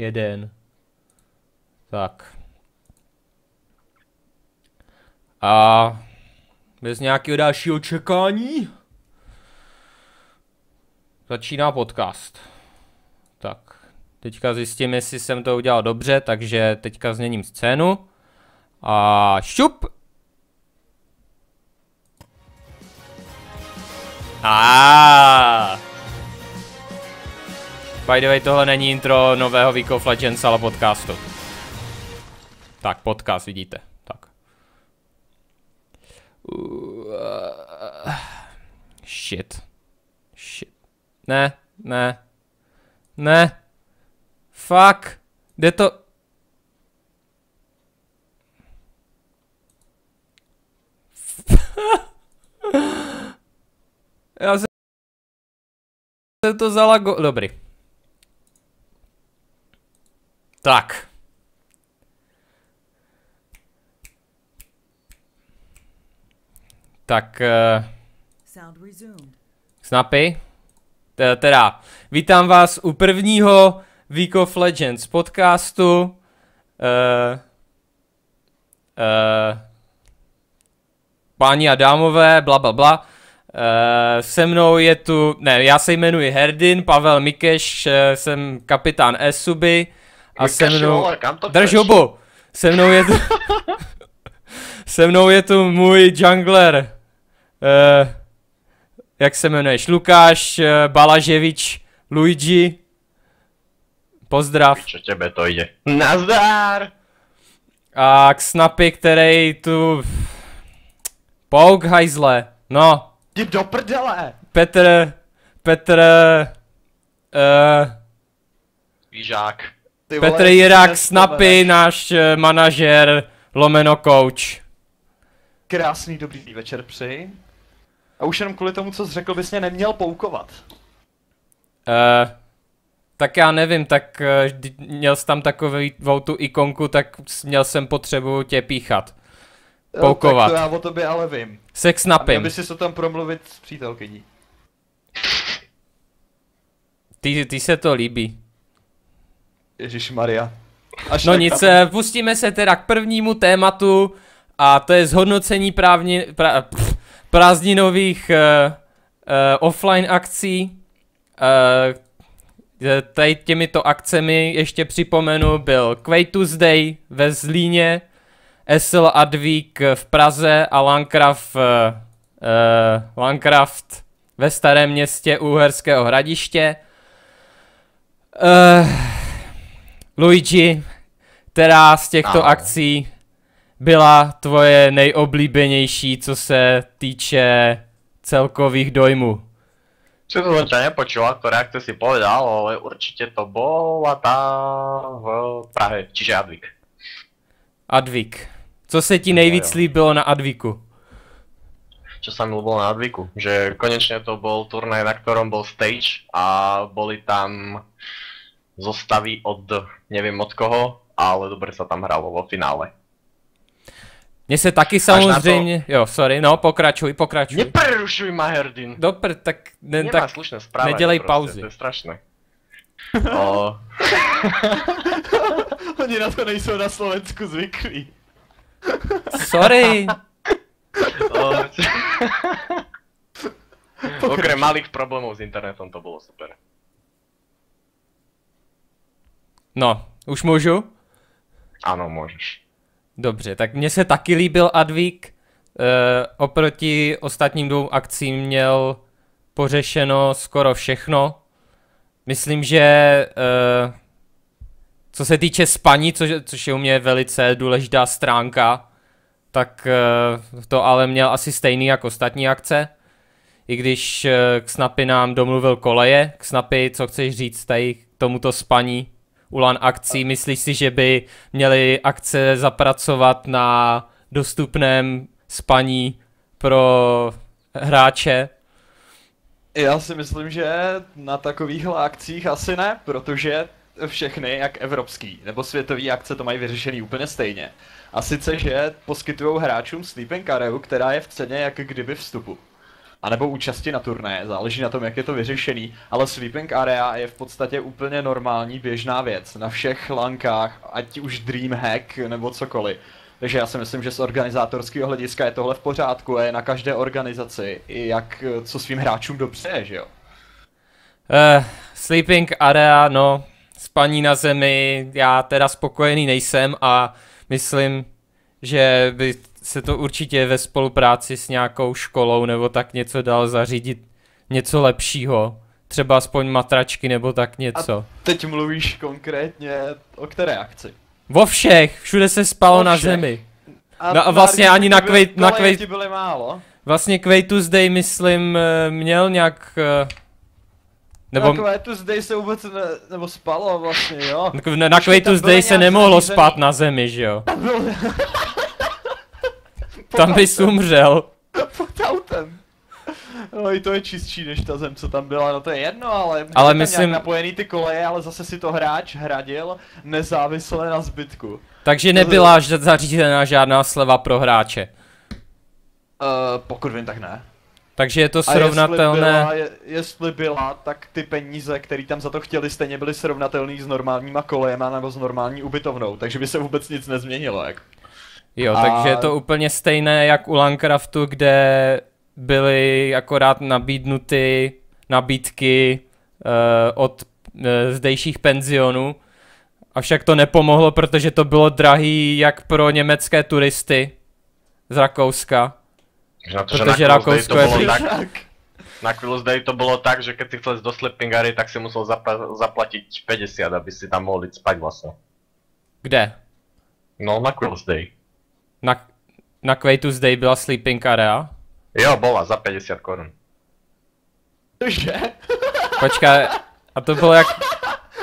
jeden. Tak. A bez nějakého dalšího čekání začíná podcast. Tak, teďka zjistím, jestli jsem to udělal dobře, takže teďka změním scénu. A šup! A. By the way, tohle není intro nového Week of Legends, ale podcastu. Tak, podcast, vidíte. Tak. Shit. Shit. Ne, ne. Ne. Fuck. Jde to... Já jsem to zalago... Dobrý. Tak. Tak... Uh, snapy. Teda, vítám vás u prvního Week of Legends podcastu. Uh, uh, páni a dámové, bla bla bla. Uh, se mnou je tu, ne, já se jmenuji Herdin, Pavel Mikeš, uh, jsem kapitán Esuby a se mnou, drž hubu, se mnou je tu, se mnou je tu můj jungler, uh, jak se jmenuješ, Lukáš uh, Balaževič Luigi, pozdrav. Co tebe to jde? Nazdar! A k Snapy, který tu, Pouk hajzle, no, Jdi do prdele! Petr, Petr, uh, Vížák. Petr Jirák Snapy, náš uh, manažer, lomeno coach. Krásný dobrý večer přeji. A už jenom kvůli tomu, co jsi řekl, bys mě neměl poukovat. Uh, tak já nevím, tak uh, měl jsi tam takovou tu ikonku, tak měl jsem potřebu tě píchat. Poukovat. Jo, tak to já o tobě ale vím. Sex napím. Aby si to tam promluvit s přítelkyní. Ty, ty se to líbí. Ježíš Maria. Až no nic, tam... pustíme se teda k prvnímu tématu a to je zhodnocení právni, pra, pff, prázdninových uh, uh, offline akcí. Uh, tady těmito akcemi ještě připomenu byl Quay Tuesday ve Zlíně, SL Advík v Praze a Landcraft, uh, Landcraft ve starém městě Uherského hradiště. Uh, Luigi, která z těchto Ahoj. akcí byla tvoje nejoblíbenější, co se týče celkových dojmů? Čo to zatiaľ nepočula, ktoré akce si povedal, ale určite to bola tá v Prahe, čiže Advik. Advik. Co se ti nejvíc líbilo na Adviku? Čo sa mi ľúbilo na Adviku? Že konečne to bol turnaj, na ktorom bol stage a boli tam zostavy od neviem od koho, ale dobre sa tam hralo vo finále. Mně se taky samozřejmě, to... jo, sorry, no, pokračuj, pokračuj. Neprerušuj ma, Herdin. Dopr, tak, ne, Nemá tak slušné správanie nedělej prostě, pauzy. To je strašné. o... Oni na to nejsou na Slovensku zvyklí. Sorry. Okrem malých problémov s internetom to bolo super. No, už můžu? Ano, můžeš. Dobře, tak mně se taky líbil Advík. E, oproti ostatním dvou akcím měl pořešeno skoro všechno. Myslím, že e, co se týče spaní, což, což je u mě velice důležitá stránka, tak uh, to ale měl asi stejný jako ostatní akce. I když k Snapy nám domluvil koleje. K Snapy, co chceš říct tady k tomuto spaní ulan akcí? Myslíš si, že by měly akce zapracovat na dostupném spaní pro hráče? Já si myslím, že na takovýchhle akcích asi ne, protože všechny, jak evropský nebo světový akce, to mají vyřešený úplně stejně. A sice, že poskytují hráčům sleeping careu, která je v ceně jak kdyby vstupu. Anebo účasti na turné, záleží na tom, jak je to vyřešený, ale sleeping area je v podstatě úplně normální běžná věc na všech lankách, ať už Dreamhack nebo cokoliv. Takže já si myslím, že z organizátorského hlediska je tohle v pořádku a je na každé organizaci, jak co svým hráčům dobře, že jo? Uh, sleeping area, no, spaní na zemi, já teda spokojený nejsem a myslím, že by se to určitě ve spolupráci s nějakou školou nebo tak něco dal zařídit něco lepšího. Třeba aspoň matračky nebo tak něco. A teď mluvíš konkrétně o které akci? Vo všech, všude se spalo Vo na zemi. A, no, a vlastně ani na Quake, na Quake, byly málo. Vlastně Quake Tuesday, myslím, eh, měl nějak eh, nebo... Na Quake Tuesday se vůbec ne, nebo spalo vlastně, jo. Na, na Quake Tuesday se nemohlo spát na zemi, že jo. Tam bys umřel. Pod autem. No i to je čistší než ta zem, co tam byla, no to je jedno, ale, ale myslím... napojený ty koleje, ale zase si to hráč hradil nezávisle na zbytku. Takže nebyla to... zařízená žádná sleva pro hráče. Uh, pokud vím, tak ne. Takže je to srovnatelné. A jestli byla, je, jestli byla, tak ty peníze, které tam za to chtěli, stejně byly srovnatelné s normálníma kolejema nebo s normální ubytovnou, takže by se vůbec nic nezměnilo, jak. Jo, a... takže je to úplně stejné jak u Landcraftu, kde byly akorát nabídnuty nabídky uh, od uh, zdejších penzionů. Avšak to nepomohlo, protože to bylo drahý jak pro německé turisty z Rakouska. Na to, protože Rakousko je bylo tak, na Quills Day to bylo tak, že keď si chcel do Sleepingary, tak si musel zapla zaplatit 50, aby si tam mohl jít spať vlastně. Kde? No, na Quills Day. Na, na Quatus Day byla sleeping area? Jo, bola, za 50 korun. Cože? Počkej, a to bylo jak...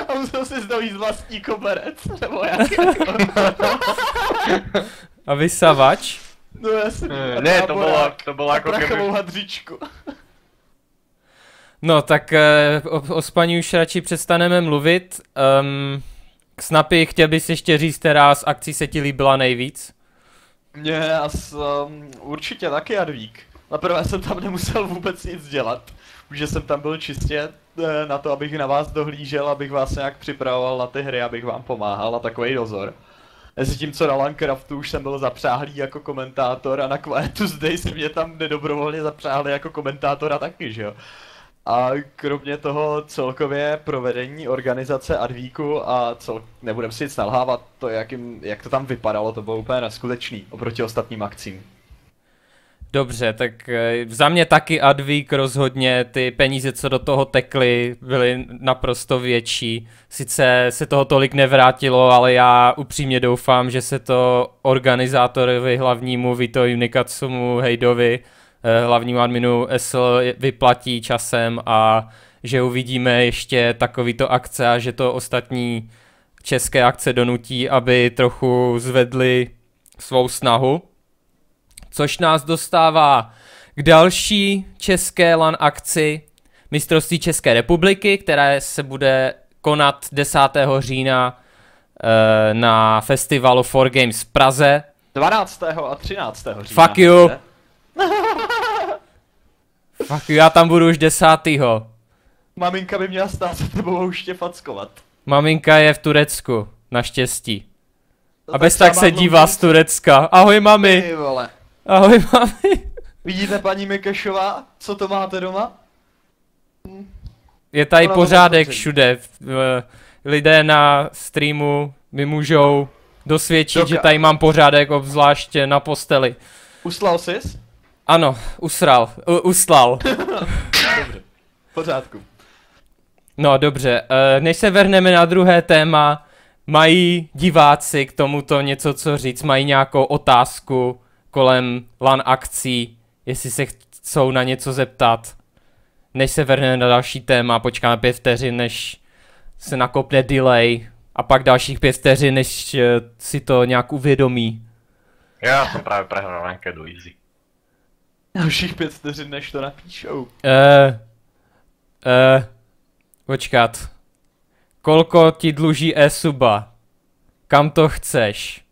A musel si zdovít vlastní koberec, nebo jak? a vysavač? No jasně. Ne, ne to bylo, to bylo jako keby... hadříčku. No tak eh, o, o spaní už radši přestaneme mluvit. Um, Snapy, chtěl bys ještě říct, která z akcí se ti líbila nejvíc? Mně as, um, určitě taky Jadvík. Naprvé jsem tam nemusel vůbec nic dělat. Už jsem tam byl čistě eh, na to, abych na vás dohlížel, abych vás nějak připravoval na ty hry, abych vám pomáhal a takový dozor. Mezi tím, co na Landcraftu už jsem byl zapřáhlý jako komentátor a na Quiet Tuesday si mě tam nedobrovolně zapřáhli jako komentátora taky, že jo. A kromě toho celkově provedení organizace Advíku a cel, nebudem si nic nalhávat, to jak, jim, jak to tam vypadalo, to bylo úplně neskutečný oproti ostatním akcím. Dobře, tak eh, za mě taky Advík rozhodně, ty peníze, co do toho tekly, byly naprosto větší. Sice se toho tolik nevrátilo, ale já upřímně doufám, že se to organizátorovi hlavnímu Vito Unikatsumu Hejdovi hlavnímu adminu SL vyplatí časem a že uvidíme ještě takovýto akce a že to ostatní české akce donutí, aby trochu zvedli svou snahu. Což nás dostává k další české LAN akci mistrovství České republiky, která se bude konat 10. října eh, na festivalu 4Games v Praze. 12. a 13. října. Fuck you! Fakt, já tam budu už desátýho. Maminka by měla stát za tebou už tě fackovat. Maminka je v Turecku, naštěstí. To A bez tak se dívá z Turecka. Ahoj mami. Ty vole. Ahoj mami. Vidíte paní Mikešová, co to máte doma? Je tady Ona pořádek všude. Lidé na streamu mi můžou dosvědčit, Doka. že tady mám pořádek, obzvláště na posteli. Uslal jsi? Ano, usral, u, uslal. dobře, pořádku. No dobře, uh, než se vrhneme na druhé téma, mají diváci k tomuto něco co říct, mají nějakou otázku kolem LAN akcí, jestli se chcou na něco zeptat. Než se vrhneme na další téma, počkáme pět vteřin, než se nakopne delay a pak dalších pět vteřin, než uh, si to nějak uvědomí. Já jsem právě prehrál rankedu easy. Dalších pět vteřin, než to napíšou. Eh, eh, počkat. Kolko ti dluží e-suba? Kam to chceš?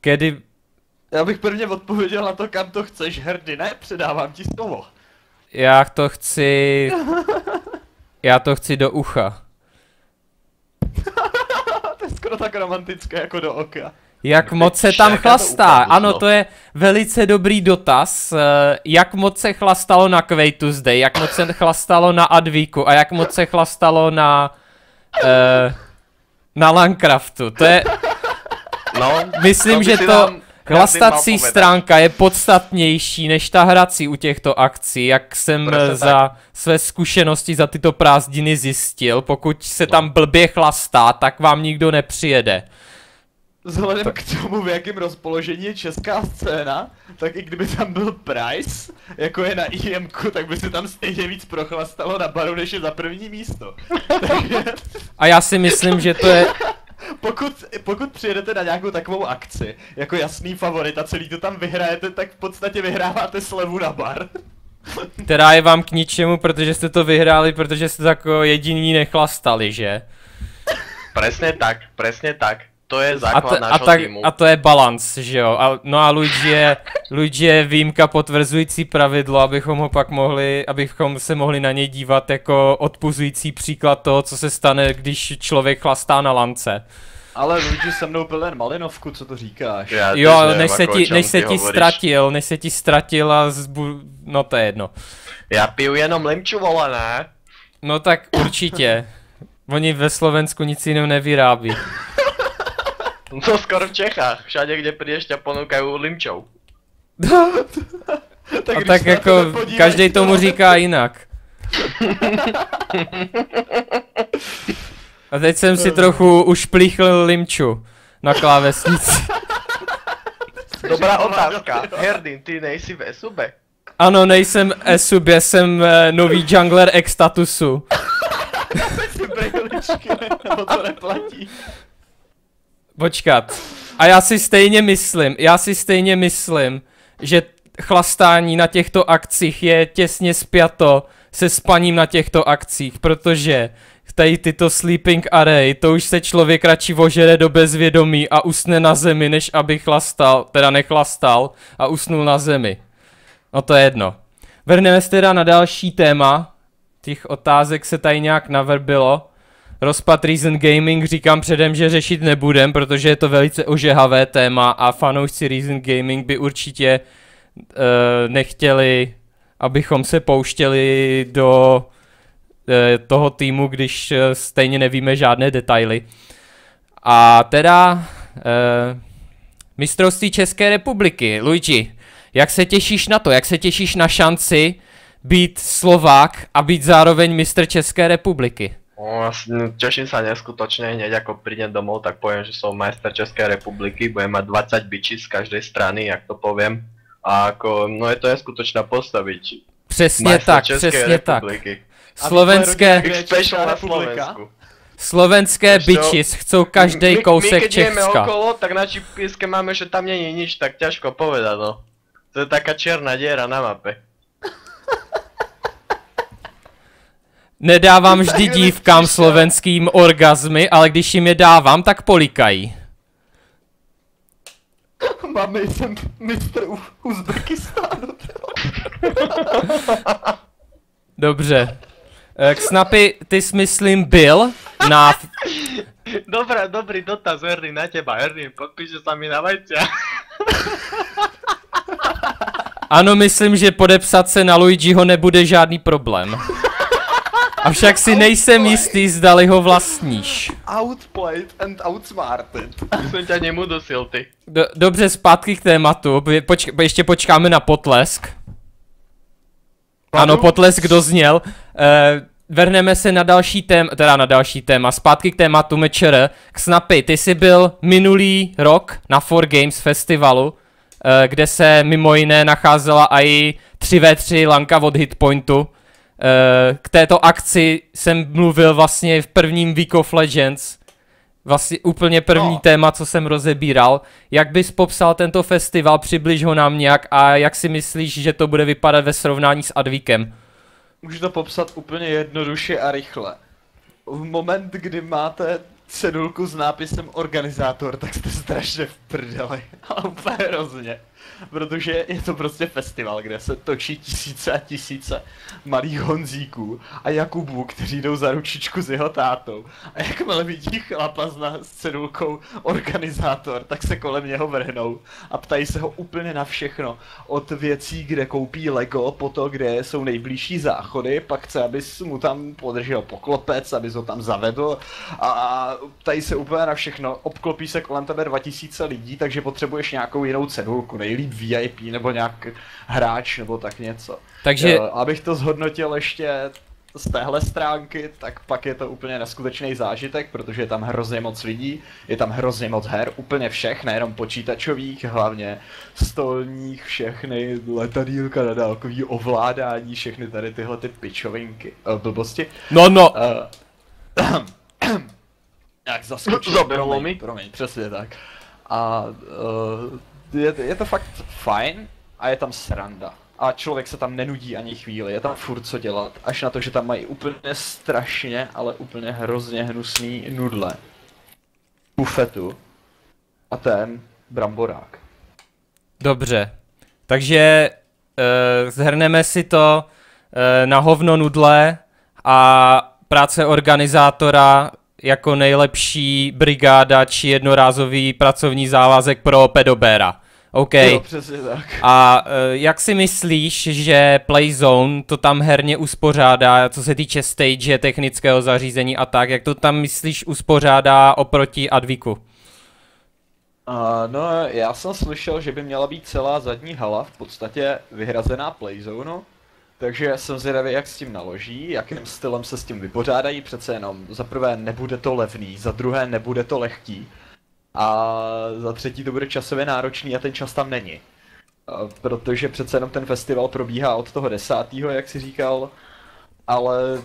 Kedy... Já bych prvně odpověděl na to, kam to chceš, herdy, ne? Předávám ti slovo. Já to chci... Já to chci do ucha. to je skoro tak romantické jako do oka. Jak moc se tam chlastá? to Ano, no. to je velice dobrý dotaz. Eh, Jak moc se chlastalo na Quake Tuesday, jak moc se chlastalo na Advíku a jak moc se chlastalo na... eh, na Landcraftu. To je, No, myslím, by že to... nám každý Hlastací mal povedať. stránka je podstatnější než ta hrací u těchto akcí, jak jsem eh, za své zkušenosti za tyto prázdniny zjistil. Pokud se tam blbě chlastá, tak vám nikdo nepřijede. Vzhledem k tomu, v jakém rozpoložení je česká scéna, tak i kdyby tam byl Price, jako je na IMku, tak by se tam stejně víc prochlastalo na baru, než je za první místo. Takže A já si myslím, že to je... pokud, pokud přijedete na nějakou takovou akci, jako jasný favorit a celý to tam vyhrajete, tak v podstatě vyhráváte slevu na bar. která je vám k ničemu, protože jste to vyhráli, protože jste jako jediní nechlastali, že? Presne tak, presne tak. To je A, základ t- a, nášho tak, týmu. a to je balans, že jo? A, no a Luigi je, Luigi je výjimka potvrzující pravidlo, abychom ho pak mohli, abychom se mohli na něj dívat jako odpuzující příklad toho, co se stane, když člověk chlastá na lance. Ale Luigi se mnou pil jen malinovku, co to říkáš? Tiež Jo, neviem, než se ako, o ti, než se ti ztratil, než se ti ztratil a zbu... no to je jedno. Ja piju jenom limču, vole, ne? No tak určitě. Oni ve Slovensku nic jiného nevyrábí. No skoro v Čechách. Všade, kde prídeš, ťa ponúkajú limčou. tak A když tak jako podívají, každý to- tomu říká jinak. A teď jsem si trochu ušplíchl limču na klávesnici. Dobrá otázka. Herdin, ty nejsi v SUBE? Ano, nejsem Esubě, jsem eh, nový jungler X statusu. si brejličky, nebo to neplatí. Počkat. A já si stejně myslím, já si stejně myslím, že chlastání na těchto akcích je těsně spjato se spaním na těchto akcích, protože tady tyto sleeping array, to už se člověk radši ožere do bezvědomí a usne na zemi, než aby chlastal, teda nechlastal a usnul na zemi. No to je jedno. Vrhneme se teda na další téma. Těch otázek se tady nějak navrbilo. Rozpad Reason Gaming říkám předem, že řešit nebudem, protože je to velice ožehavé téma a fanoušci Reason Gaming by určitě uh, nechtěli, abychom se pouštěli do uh, toho týmu, když uh, stejně nevíme žádné detaily. A teda uh, mistrovství České republiky. Luigi, jak se těšíš na to? Jak se těšíš na šanci být Slovák a být zároveň mistr České republiky? No, teším sa neskutočne, hneď ako prídem domov, tak poviem, že som majster Českej republiky, budem mať 20 bičí z každej strany, jak to poviem. A ako, no je to neskutočná postaviť. Přesně Majster tak, Českej přesně tak. republiky. Slovenské, Kde je Special na? Slovensku. slovenské bitches chcou každý my, my kousek keď ideme Česka. okolo, tak na čipiske máme, že tam není nič, tak ťažko povedať, no. To je taká čierna diera na mape. Nedávám vždy dívkám slovenským orgazmy, ale když jim je dávám, tak polikají. Máme jsem mistr U- Uzbekistánu. Dobře. Eh, K Snapy, ty jsi myslím byl na... Dobrá, dobrý dotaz, Erny, na teba. Erny, podpíše sa mi na vajcia. Ano, myslím, že podepsat se na Luigiho nebude žádný problém. Avšak si nejsem jistý, zdali ho vlastníš. Outplayed and outsmarted. Som ťa nemudosil, ty. Do, dobře, zpátky k tématu. Poč, ještě počkáme na potlesk. Ano, potlesk dozněl. Eh, vrhneme se na další téma, teda na další téma, zpátky k tématu Mečer. K Snapy, ty jsi byl minulý rok na 4Games festivalu, eh, kde se mimo jiné nacházela i 3v3 lanka od Hitpointu. Eh, k této akci jsem mluvil vlastně v prvním Week of Legends, Vlastně úplně první No. téma, co jsem rozebíral. Jak bys popsal tento festival, přibliž ho nám nějak a jak si myslíš, že to bude vypadat ve srovnání s Advíkem? Můžu to popsat úplně jednoduše a rychle. V moment, kdy máte cedulku s nápisem organizátor, tak jste strašně v prdeli. Ale úplně hrozně. Protože je to prostě festival, kde se točí tisíce a tisíce malých Honzíků a Jakubů, kteří jdou za ručičku s jeho tátou. A jakmile vidí chlapa s, cedulkou organizátor, tak se kolem něho vrhnou a ptají se ho úplně na všechno. Od věcí, kde koupí Lego, po to, kde jsou nejbližší záchody, pak chce, abys mu tam podržel poklopec, abys ho tam zavedl a ptají se úplně na všechno. Obklopí se kolem tebe 2000 lidí, takže potřebuješ nějakou jinou cedulku, nejlíp VIP nebo nějak hráč nebo tak něco. Takže... Jo, abych to zhodnotil ještě z téhle stránky, tak pak je to úplně neskutečný zážitek, protože je tam hrozně moc lidí, je tam hrozně moc her, úplně všech, nejenom počítačových, hlavně stolních, všechny letadílka na dálkový ovládání, všechny tady tyhle ty pičovinky, uh, blbosti. No, no. Uh, jak zaskočil, promiň, mi. promiň, přesně tak. A uh, je, je to fakt fajn a je tam sranda. A člověk se tam nenudí ani chvíli, je tam furt co dělat, až na to, že tam mají úplně strašně, ale úplně hrozně hnusný nudle. Bufetu. A ten bramborák. Dobře. Takže uh, zhrneme si to uh, na hovno nudle a práce organizátora jako nejlepší brigáda či jednorázový pracovní závazek pro pedobéra. OK. Jo, přesně tak. A uh, jak si myslíš, že Playzone to tam herně uspořádá, co se týče stage, technického zařízení a tak, jak to tam myslíš uspořádá oproti Adviku? Uh, no, já jsem slyšel, že by měla být celá zadní hala v podstatě vyhrazená Playzone, takže jsem zvědavý, jak s tím naloží, jakým stylem se s tím vypořádají, přece jenom za prvé nebude to levný, za druhé nebude to lehký a za třetí to bude časově náročný a ten čas tam není. Protože přece jenom ten festival probíhá od toho desátého, jak si říkal, ale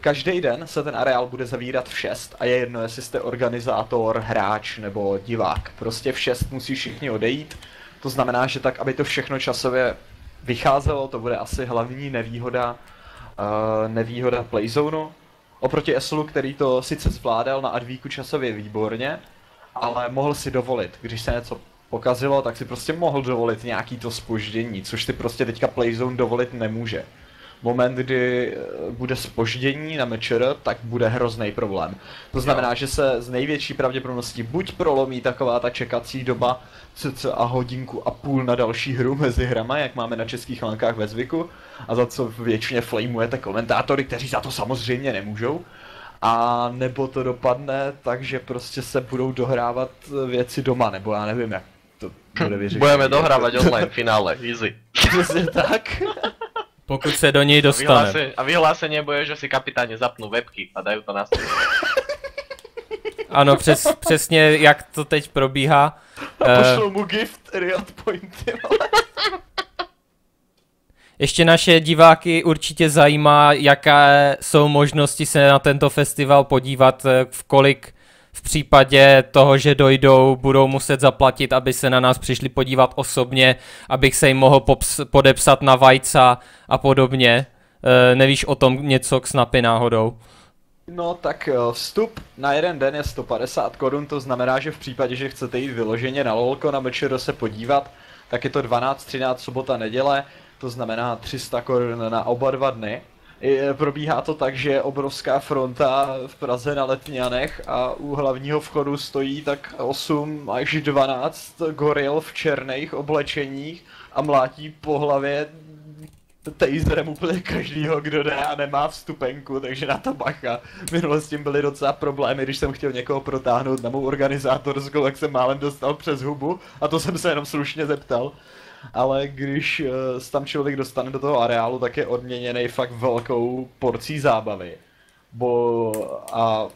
každý den se ten areál bude zavírat v 6 a je jedno, jestli jste organizátor, hráč nebo divák. Prostě v 6 musí všichni odejít. To znamená, že tak, aby to všechno časově vycházelo, to bude asi hlavní nevýhoda, uh, nevýhoda Playzone. Oproti Eslu, který to sice zvládal na Advíku časově výborně, ale mohl si dovolit, když se něco pokazilo, tak si prostě mohl dovolit nějaký to spoždění, což si prostě teďka Playzone dovolit nemůže moment, kdy eh, bude spoždění na mečer, tak bude hrozný problém. To znamená, jo. že se z největší pravděpodobností buď prolomí taková ta čekací doba cca hodinku a půl na další hru mezi hrama, jak máme na českých lankách ve zvyku, a za co většině flamujete komentátory, kteří za to samozřejmě nemůžou. A nebo to dopadne tak, že prostě se budou dohrávat věci doma, nebo já nevím, jak to bude vyřešit. Budeme dohrávat online finále, easy. Přesně tak. Pokud se do něj dostane. A vyhlásenie bude, že si kapitáni zapnú webky a dajú to na stůl. Ano, přes, přesně jak to teď probíhá. A pošlou mu gift Riot Pointy. Ještě naše diváky určitě zajímá, jaké jsou možnosti se na tento festival podívat, eh, v kolik v případě toho, že dojdou, budou muset zaplatit, aby se na nás přišli podívat osobně, abych se jim mohl pops- podepsat na vajca a podobně. E, nevíš o tom něco k snapy náhodou? No tak eh, vstup na jeden den je 150 korun, to znamená, že v případě, že chcete jít vyloženě na lolko na mečero se podívat, tak je to 12, 13 sobota, neděle, to znamená 300 korun na oba dva dny. I- Probíhá to tak, že je obrovská fronta v Praze na Letňanech a u hlavního vchodu stojí tak 8 až 12 goril v černých oblečeních a mlátí po hlavě taserem úplně každýho, kdo jde a nemá vstupenku, takže na to bacha. Minule s tím byly docela problémy, když jsem chtěl někoho protáhnout na mou organizátorskou, jak jsem málem dostal přes hubu a to jsem se jenom slušně zeptal. Ale když uh, tam člověk dostane do toho areálu, tak je odměněný fakt velkou porcí zábavy. Bo a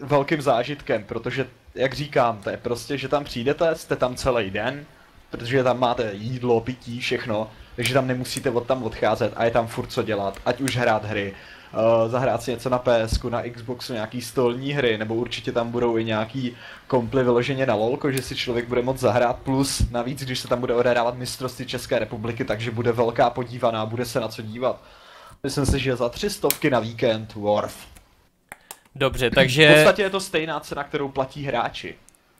velkým zážitkem, protože jak říkám, to je prostě, že tam přijdete, jste tam celý den, protože tam máte jídlo, pití, všechno, takže tam nemusíte od tam odcházet a je tam furt co dělat, ať už hrát hry, uh, zahrát si něco na PS, na Xboxu, nějaký stolní hry, nebo určitě tam budou i nějaký komply vyloženě na lolko, že si člověk bude moct zahrát, plus navíc, když se tam bude odehrávat mistrovství České republiky, takže bude velká podívaná, bude se na co dívat. Myslím si, že za tři stovky na víkend worth. Dobře, V takže podstatě je to stejná cena, kterou platí hráči.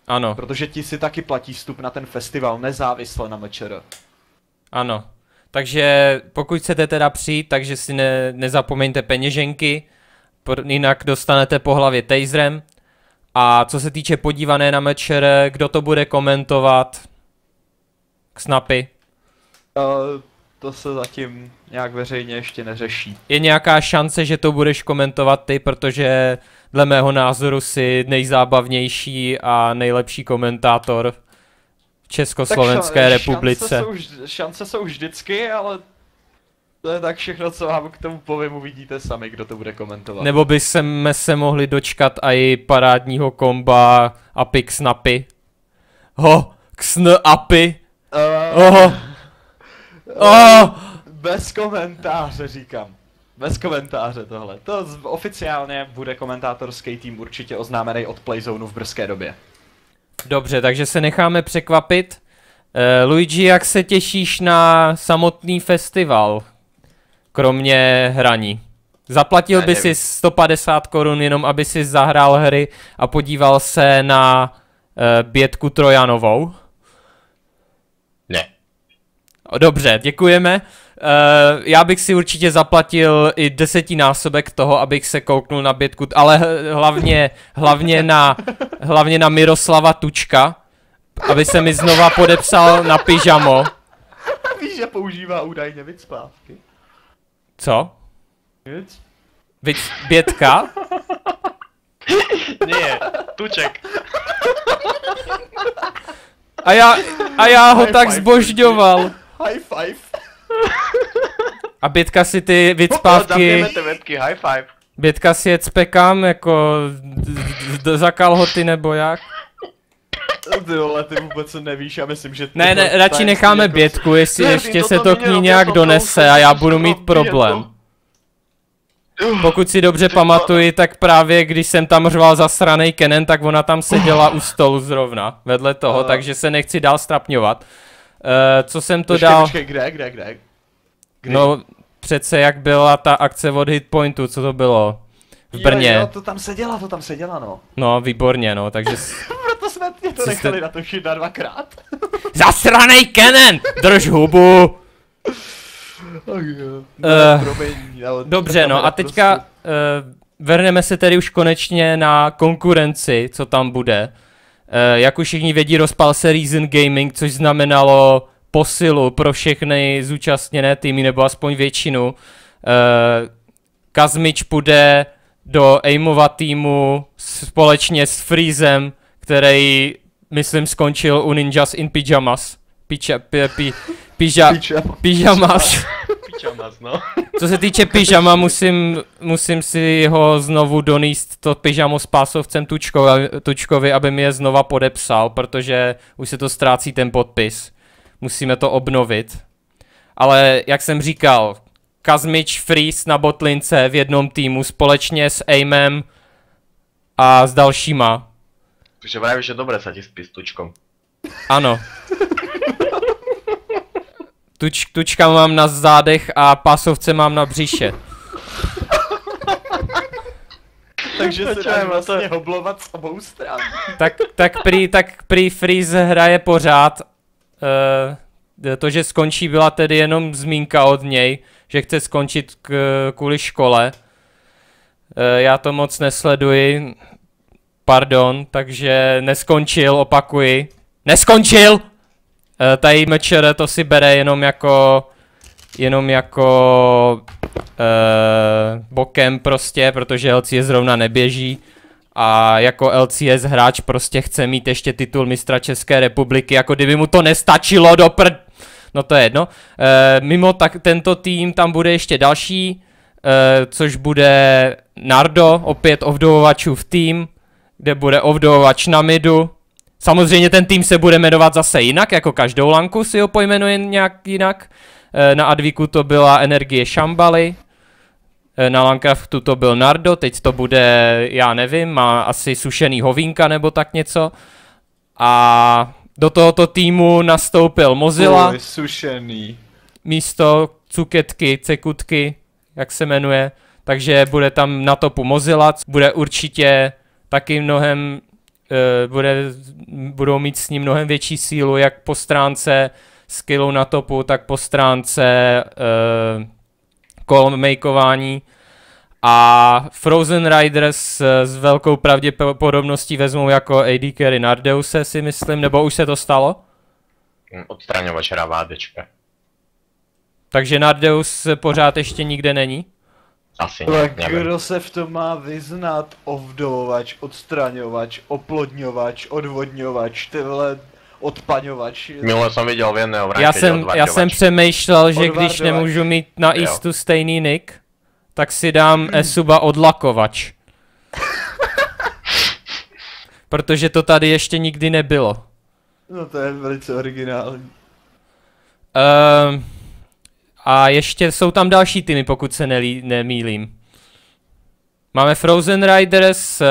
ano, Protože ti si taky platí vstup na ten festival nezávisle na mečer. ano. Takže pokud chcete teda přijít, takže si ne, nezapomeňte peněženky, jinak dostanete po hlavě taserem. A co se týče podívané na mečer, kdo to bude komentovat? Snapy. Uh, to se zatím nějak veřejně ještě neřeší. Je nějaká šance, že to budeš komentovat ty, protože dle mého názoru si nejzábavnější a nejlepší komentátor Československé ša- republice. Šance jsou, šance jsou vždycky, ale to je tak všechno, co vám k tomu povím, uvidíte sami, kdo to bude komentovat. Nebo by jsme se mohli dočkat i parádního komba Apix Napy. Ho, ksn apy. Uh, Oho. Oh. Bez komentáře říkám. Bez komentáře tohle. To oficiálně bude komentátorský tým určitě oznámený od Playzone v brzké době. Dobře, takže se necháme překvapit. Uh, Luigi, jak se těšíš na samotný festival? Kromě hraní. Zaplatil by si 150 korun jenom, aby si zahrál hry a podíval se na uh, Bětku Trojanovou? Ne. Dobře, děkujeme. Uh, já bych si určitě zaplatil i desetinásobek toho, abych se kouknul na Bětku, ale hlavně, hlavně na, hlavně na Miroslava Tučka, aby se mi znova podepsal na pyžamo. Víš, že používá údajně víc zpátky? Co? Víc? Víc Bětka? Nie, tuček. A já, a já ho High tak five, zbožďoval. High five. A Bětka si ty vycpávky, webky, high five. Bětka si je cpekám jako za kalhoty nebo jak? Ty vole, ty vůbec nevíš, já myslím, že... Ne, ne, radši necháme jako- Bětku, jestli Ne, ještě to se to k ní nějak donese a já budu mít problém. Pokud si dobře pamatuji, tak právě když jsem tam řval zasranej Kenen, tak ona tam seděla u stolu zrovna, vedle toho, A- takže se nechci dál strapňovat. Uh, co jsem to Počkej, dal? počkej, kde, kde, kde? Kdy? No, přece jak byla ta akce od Hitpointu, co to bylo? V Brně. Jo, jo, to tam seděla, to tam seděla, no. No, výborně, no, takže... Proto jsme mě to nechali jste- natočit na dvakrát. Zasranej Kenen! Drž hubu! Oh. Eh, promiň, ale Dobře, no a teďka prostě- uh, vrhneme se tedy už konečně na konkurenci, co tam bude. Uh, jak už všichni vědí, rozpal se Reason Gaming, což znamenalo posilu pro všechny zúčastněné týmy, nebo aspoň většinu. Uh, Kazmič půjde do Aimova týmu společně s Freezem, který, myslím, skončil u Ninjas in Pyjamas. Piča, pi, pi, piža, pyjamas. Pičamas, no. Co se týče pyžama, musím, musím si ho znovu doníst to pyžamo s pásovcem Tučkovi, Tučkovi, aby mi je znova podepsal, protože už se to ztrácí ten podpis. Musíme to obnovit. Ale jak jsem říkal, Kazmič Freeze na botlince v jednom týmu společně s Aimem a s dalšíma. Takže vravíš, že dobre sa ti spí s tučkom. Ano. Tuč, tučka mám na zádech a pásovce mám na břiše. Takže se to- vlastně hoblovat s obou stran. tak, tak prý, tak prý Freeze hraje pořád. Uh, to, že skončí, byla tedy jenom zmínka od něj, že chce skončit k, kvůli škole. Uh, já to moc nesleduji. Pardon, takže neskončil, opakuji. Neskončil! Uh, tady mečer to si bere jenom jako jenom jako bokem prostě, protože LCS zrovna neběží a jako LCS hráč prostě chce mít ještě titul mistra České republiky, jako kdyby mu to nestačilo do prd... No to je jedno. Uh, mimo tak tento tým tam bude ještě další, uh, což bude Nardo, opět ovdovovačův tým, kde bude ovdovovač na midu. Samozřejmě ten tým se bude jmenovat zase jinak, jako každou lanku si ho pojmenuje nějak jinak. Eh, Na Adviku to byla Energie Šambaly, na Landcraftu to byl Nardo, teď to bude, já nevím, má asi sušený hovínka nebo tak něco. A do tohoto týmu nastoupil Mozilla Fuj, sušený. místo cuketky, cekutky, jak se jmenuje. takže bude tam na topu Mozilla, bude určitě taky mnohem, uh, bude, budou mít s ním mnohem větší sílu, jak po stránce skillu na topu, tak po stránce uh, call makeování. A Frozen Riders s velkou pravděpodobností vezmou jako AD carry Nardeuse si myslím, nebo už se to stalo? Odstraňovač Ravádečka. Takže Nardeus pořád ještě nikde není? Asi Tak nevím. kdo se v tom má vyznat? Ovdovač, odstraňovač, oplodňovač, odvodňovač, tyhle odpaňovač. Minule jsem viděl v jedného v Já jsem, já jsem přemýšlel, že když nemůžu mít na Jo. Eastu stejný nick, tak si dám Esuba odlakovač. Protože to tady ještě nikdy nebylo. No to je velice originální. Um, a ještě jsou tam další týmy, pokud se nelí, nemýlím. Máme Frozen Riders, uh,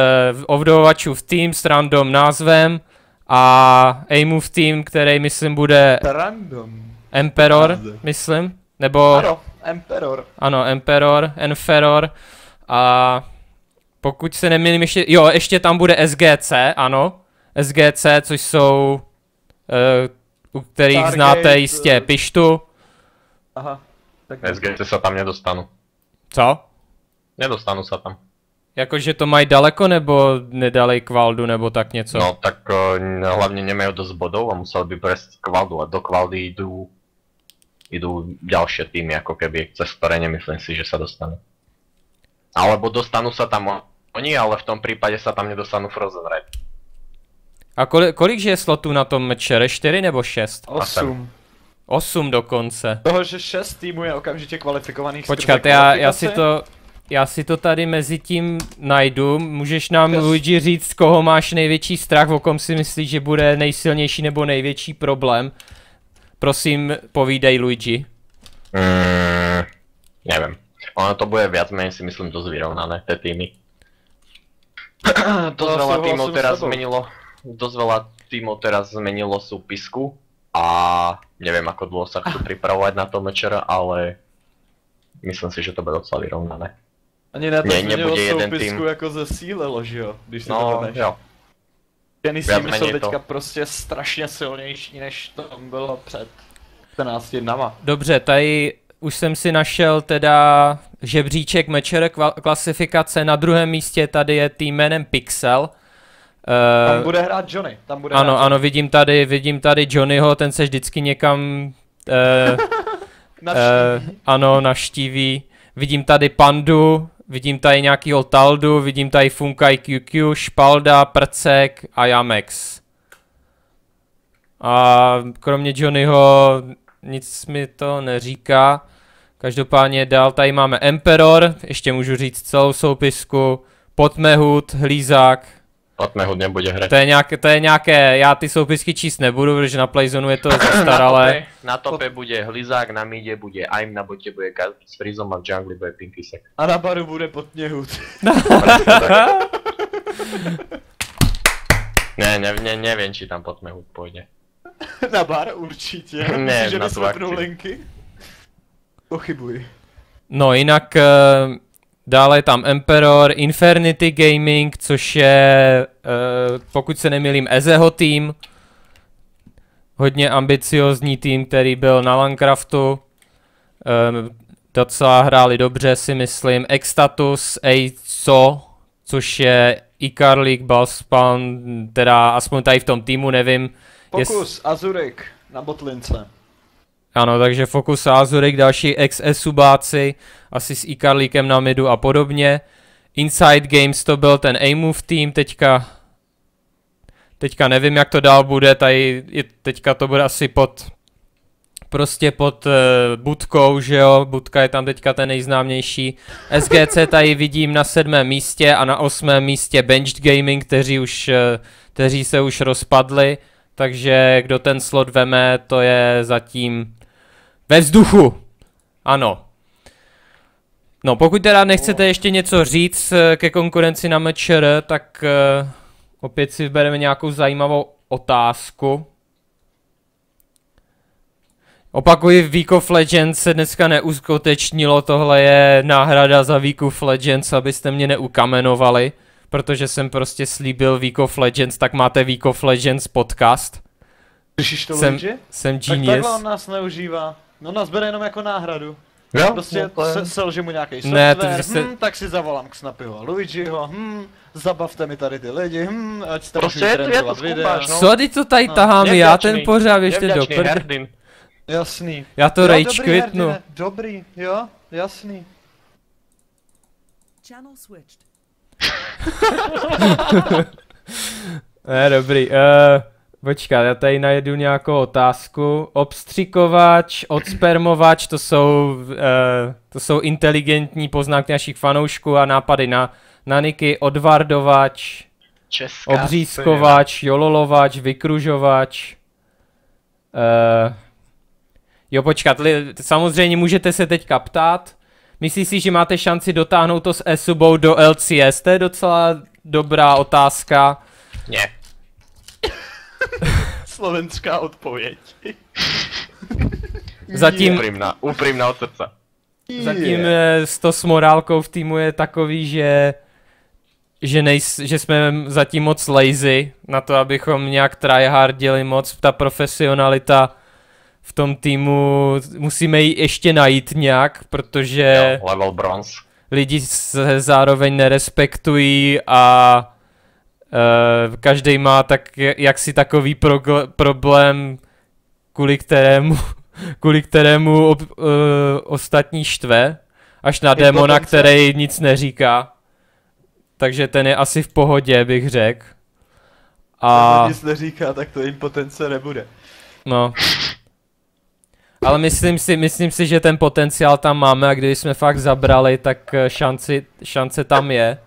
ovdovačův tým s random názvem a Aimův tým, který myslím bude Random. Emperor, myslím, nebo Ano, Emperor. ano, Emperor, Enferor a pokud se nemýlím ještě, jo, ještě tam bude SGC, ano, SGC, což jsou, uh, u kterých Stargate, znáte jistě eh, Pištu, Aha. Tak SGT se tam nedostanu. co? Nedostanu se tam. Jakože to mají daleko, nebo nedalej Kvaldu, nebo tak něco? No tak uh, hlavně nemají dost bodov a musel by prejsť Kvaldu a do Kvaldy idú idú ďalšie týmy, ako keby, cez ktoré nemyslím si, že sa dostanú. Alebo dostanú sa tam oni, ale v tom prípade sa tam nedostanú Frozen Red. A kolik, kolik že je slotů na tom mečere? 4 nebo 6? Osm. 8 dokonce. Toho, že šest týmů je okamžitě kvalifikovaných Počkat, já, já si to... Já si to tady mezi tím najdu. Můžeš nám, Yes. Luigi, říct, koho máš největší strach, o kom si myslíš, že bude nejsilnější nebo největší problém? Prosím, povídej, Luigi. Mm, neviem. Ono to bude viac menej si myslím dosť vyrovnané, tie týmy. dosť To veľa s teraz zmenilo, dosť veľa tímov teraz zmenilo súpisku a neviem ako dlho sa chcú pripravovať na to mečer, ale myslím si, že to bude docela vyrovnané. Ani ne, to změnilo jeden soupisku tým. jako zesílilo, že jo? Když si to No, vemeš. jo. Týmy jsou menej to. teďka prostě strašně silnější, než to bylo před 14 dnama. Dobře, tady už jsem si našel teda žebříček mečere kva- klasifikace. Na druhém místě tady je tým jménem Pixel. Tam Uh, bude hrát Johnny, tam bude ano, hrát ano, vidím tady, vidím tady Johnnyho, ten se vždycky někam uh, Navštíví. uh, ano, navštíví. Vidím tady Pandu, vidím tady nějakýho Taldu, vidím tady Funkai QQ, Špalda, Prcek a Jamex. A kromě Johnnyho nic mi to neříká. Každopádně dál tady máme Emperor, ještě můžu říct celou soupisku, Potmehut, Hlízák, Otmehud nebude hrať. to je, nějaké, to je nějaké, já ty soupisky číst nebudu, protože na Playzonu je to zastaralé. Na tope, na tope bude Hlizák, na mide bude Aim, na bote bude s Frizom a v jungli bude Pinky Sek. A na baru bude potněhut. Ne, ne, ne, neviem, či tam Potmehud pôjde. na bar určitě. Ne, Myslíš, že na linky? Pochybuji. No jinak eh, dále je tam Emperor, Infernity Gaming, což je, eh, pokud se nemýlím, Ezeho tým. Hodně ambiciozní tým, který byl na Landcraftu. Eh, docela hráli dobře, si myslím. Extatus, Eizo, což je Icarlik, Balspan, teda aspoň tady v tom týmu, nevím. jest- Pokus, Azurik na botlince. Ano, takže Focus Azurik, další ex-esubáci, asi s Ikarlíkem na midu a podobně. Inside Games to byl ten A-Move tým, teďka teďka nevím, jak to dál bude, tady teďka to bude asi pod prostě pod uh, Budkou, že jo, Budka je tam teďka ten nejznámější. SGC tady vidím na sedmém místě a na osmém místě Benched Gaming, kteří už, eh, kteří se už rozpadli, takže kdo ten slot veme, to je zatím ve vzduchu. Ano. No, pokud teda nechcete ještě něco říct eh, ke konkurenci na MČR, tak uh, opět si vybereme nějakou zajímavou otázku. Opakuji, Week of Legends se dneska neuskutečnilo, tohle je náhrada za Week of Legends, abyste mě neukamenovali, protože jsem prostě slíbil Week of Legends, tak máte Week of Legends podcast. Slyšíš to, Jsem, jsem Tak takhle genius. on nás neužívá. No nás bere jenom jako náhradu. Jo, Prostě no se, selže mu nějaký Ne, software, to jste- hm, tak si zavolám k Snappyho a Luigiho, hm, zabavte mi tady ty lidi, hm, ať jste Prostě je to- je to trendovat videa. zkoumáš, no. Co, teď to tady No, tahám, já ten pořád ještě do prd... Jasný. Já to Jo, rage dobrý, quitnu. Herdine, Dobrý, jo, jasný. Channel switched. Ne, dobrý. Uh, počkat, já tady najedu nějakou otázku. Obstřikovač, odspermovač, to jsou, uh, to jsou inteligentní poznámky našich fanoušků a nápady na, na niky. Odvardovač, Česká obřízkovač, jololovač, vykružovač. Uh, jo, počkat, li, samozřejmě můžete se teďka ptát. Myslíš si, že máte šanci dotáhnout to s e-subou do LCS? To je docela dobrá otázka. Ne. Slovenská odpověď. Zatím, Úprimná, úprimná od srdca. zatím eh, s to s morálkou v týmu je takový, že že, nejs, že jsme zatím moc lazy na to, abychom nějak tryhardili moc. Ta profesionalita v tom týmu musíme ji ještě najít nějak, protože Jo, level bronze. lidi se zároveň nerespektují a každý má tak j- jaksi takový progl- problém, kvůli kterému, kvůli kterému ob, uh, ostatní štve, až na démona, Impotence. který nic neříká. Takže ten je asi v pohodě, bych řekl. A... Nic neříká, tak to impotence nebude. no. Ale myslím si, myslím si, že ten potenciál tam máme a kdyby jsme fakt zabrali, tak eh, šanci, šance tam je.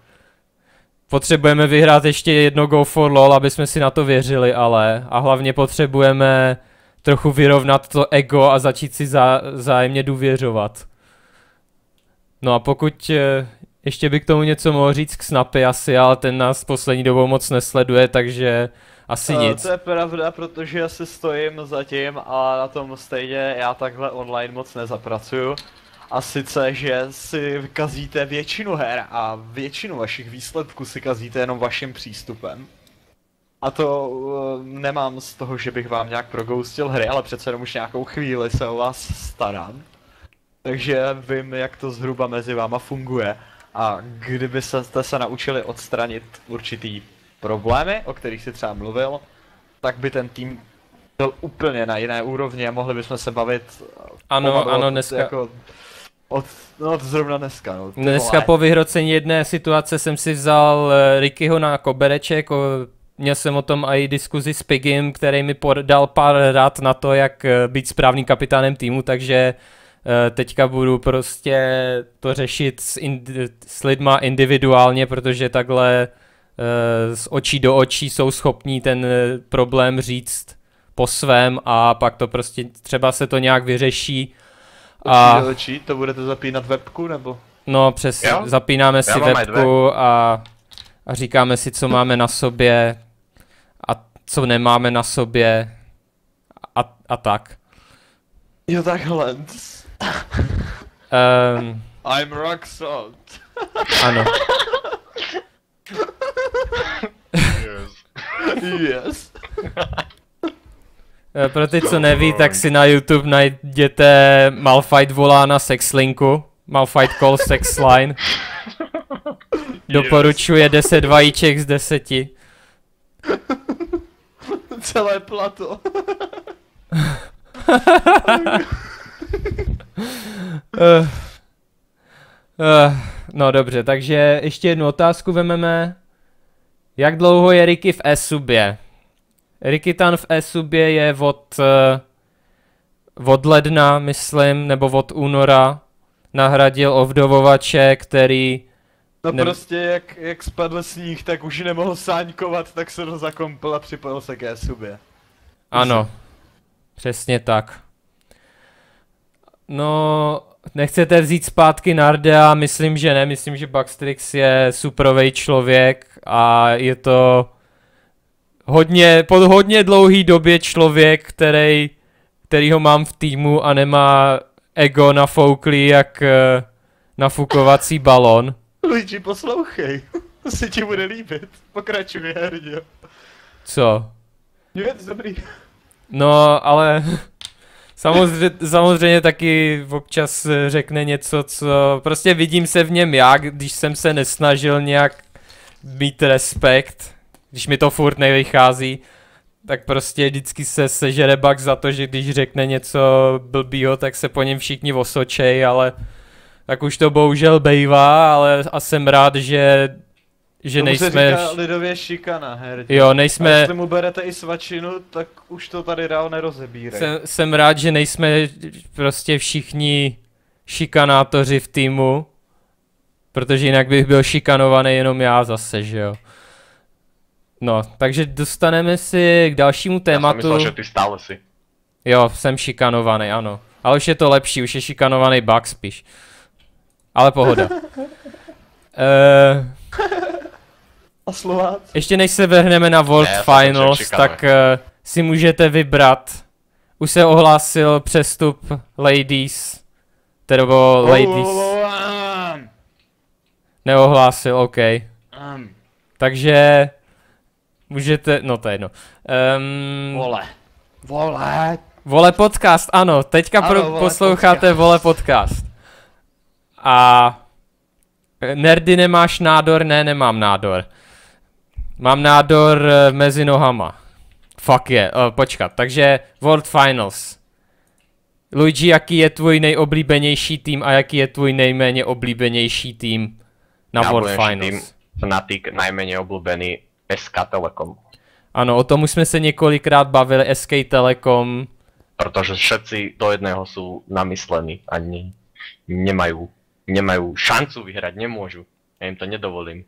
Potřebujeme vyhrát ještě jedno Go for LOL, aby jsme si na to věřili, ale a hlavně potřebujeme trochu vyrovnat to ego a začít si zá, zájemně důvěřovat. No a pokud eh, ještě by k tomu něco mohl říct k Snapy asi, ale ten nás poslední dobou moc nesleduje, takže asi Eh, nic. To je pravda, protože já si stojím za tím a na tom stejně já takhle online moc nezapracuju. A sice, že si kazíte většinu her a většinu vašich výsledků si kazíte jenom vaším přístupem. A to uh, nemám z toho, že bych vám nějak progoustil hry, ale přece jenom už nějakou chvíli se o vás starám. Takže vím, jak to zhruba mezi váma funguje. A kdyby se, jste se naučili odstranit určitý problémy, o kterých si třeba mluvil, tak by ten tým byl úplně na jiné úrovni a mohli bychom se bavit Ano, pomalu ano, od- dneska, Jako, od, no od zrovna dneska, no. Dneska po vyhrocení jedné situace jsem si vzal eh, Rickyho na kobereček, měl jsem o tom i diskuzi s Pigim, který mi dal pár rad na to, jak eh, být správným kapitánem týmu, takže eh, teďka budu prostě to řešit s, indi- s lidma individuálně, protože takhle z očí do očí jsou schopní ten problém říct po svém a pak to prostě třeba se to nějak vyřeší. A... Očí, to budete zapínat webku, nebo? No přesně, Jo? zapínáme si webku a, a říkáme si, co máme na sobě a co nemáme na sobě a, a tak. Jo, takhle. Um, I'm rock salt. ano. yes. E, Pro ty, co neví, tak si na YouTube najděte Malfight volá na sexlinku. Malfight call sex line. Doporučuje 10 vajíček z 10. Celé plato. Uh, uh, no dobře, takže ještě jednu otázku vememe. Jak dlouho je Ricky v e-subě? Ricky Tan v e-subě je od, uh, od ledna, myslím, nebo od února. Nahradil ovdovovače, který... No Ne- prostě jak, jak spadl sníh, tak už nemohl sáňkovat, tak se to zakompil a připojil se ke subě. Ano, přesně tak. No, nechcete vzít zpátky Nardea? Myslím, že ne. Myslím, že Baxtrix je superový člověk a je to hodně, po hodně dlouhý době člověk, který kterýho mám v týmu a nemá ego nafouklý jak uh, nafukovací balon. Luigi, poslouchej. To se ti bude líbit. Pokračuj, hrdě. Co? Nic, dobrý. No, ale samozřejmě, samozřejmě taky občas řekne něco, co prostě vidím se v něm já, když jsem se nesnažil nějak mít respekt, když mi to furt nevychází, tak prostě vždycky se sežere bak za to, že když řekne něco blbýho, tak se po něm všichni osočej, ale tak už to bohužel bejvá, ale a jsem rád, že že Tomu nejsme... se říká lidově šikana, herdě. Jo, A nejsme... jestli mu berete i svačinu, tak už to tady dál nerozebírej. Jsem, jsem rád, že nejsme prostě všichni šikanátoři v týmu, protože jinak bych byl šikanovaný jenom já zase, že jo. No, takže dostaneme si k dalšímu Ja som tématu. myslel, že ty stále si. Jo, jsem šikanovaný, ano. Ale už je to lepší, už je šikanovaný bug spíš. Ale pohoda. uh, A Slovák? ještě než se vrhneme na World Ne, já jsem Finals, tak uh, si můžete vybrat. Už se ohlásil přestup Ladies. Tedy nebo Ladies. Neohlásil, OK. Um, Takže můžete, no to je jedno. Um, vole. Vole. Vole podcast, ano, teďka Ano, pro, Vole posloucháte podcast. Vole podcast. A eh, nerdy nemáš nádor? Ne, nemám nádor. Mám nádor eh, mezi nohama. Fuck je, uh, počkat, takže World Finals. Luigi, jaký je tvůj nejoblíbenější tým a jaký je tvůj nejméně oblíbenější tým na Ja World Finals? tým Fnatic najmenej obľúbený SK Telekom. Ano, o tom už jsme se několikrát bavili, SK Telekom, Protože všetci do jedného sú namyslení a ne, nemajú, nemajú šancu vyhrať, nemôžu. Ja im to nedovolím.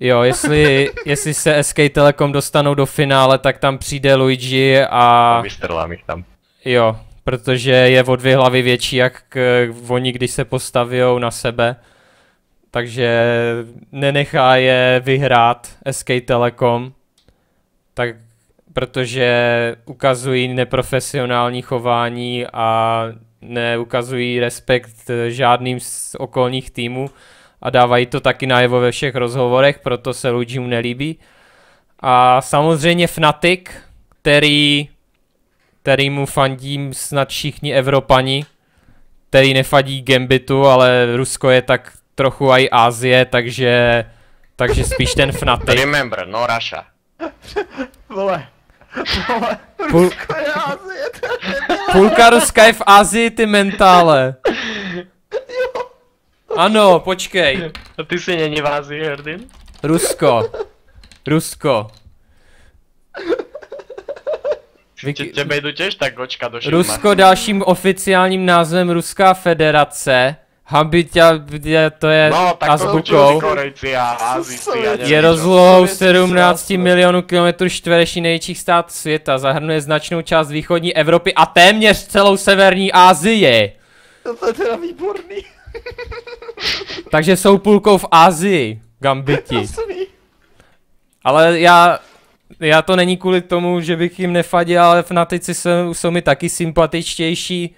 Jo, jestli, jestli se SK Telekom dostanou do finále, tak tam přijde Luigi a A vystrelám ich tam. jo, protože je o dvě hlavy větší, jak k, oni, když se postaví na sebe. Takže nenechá je vyhrát SK Telekom, tak protože ukazují neprofesionální chování a neukazují respekt žádným z okolních týmů a dávají to taky najevo ve všech rozhovorech, proto se Luigimu nelíbí. A samozřejmě Fnatic, který, který mu fandím snad všichni Evropani, který nefadí Gambitu, ale Rusko je tak trochu i Asie, takže, takže spíš ten Fnatic. Remember, no Russia. Vole. Vole. Půl, Rusko je Azie, to je půlka Ruska je v Asii, ty mentále. Ano, počkej. A ty si není v Ázii, Herdin? Rusko. Rusko. Tebe idú tiež tak očka do širma. Rusko dalším oficiálním názvem Ruská federace. Habitia, to je No, tak azbukou. Korejci a Je rozlohou Sovětský 17 svaz. milionů kilometrů čtverečních největších států světa. Zahrnuje značnou část východní Evropy a téměř celou severní Asii. To je teda výborný. Takže jsou půlkou v Asii, Gambiti. Ale já, já to není kvůli tomu, že bych jim nefadil, ale fanatici jsou, jsou mi taky sympatičtější.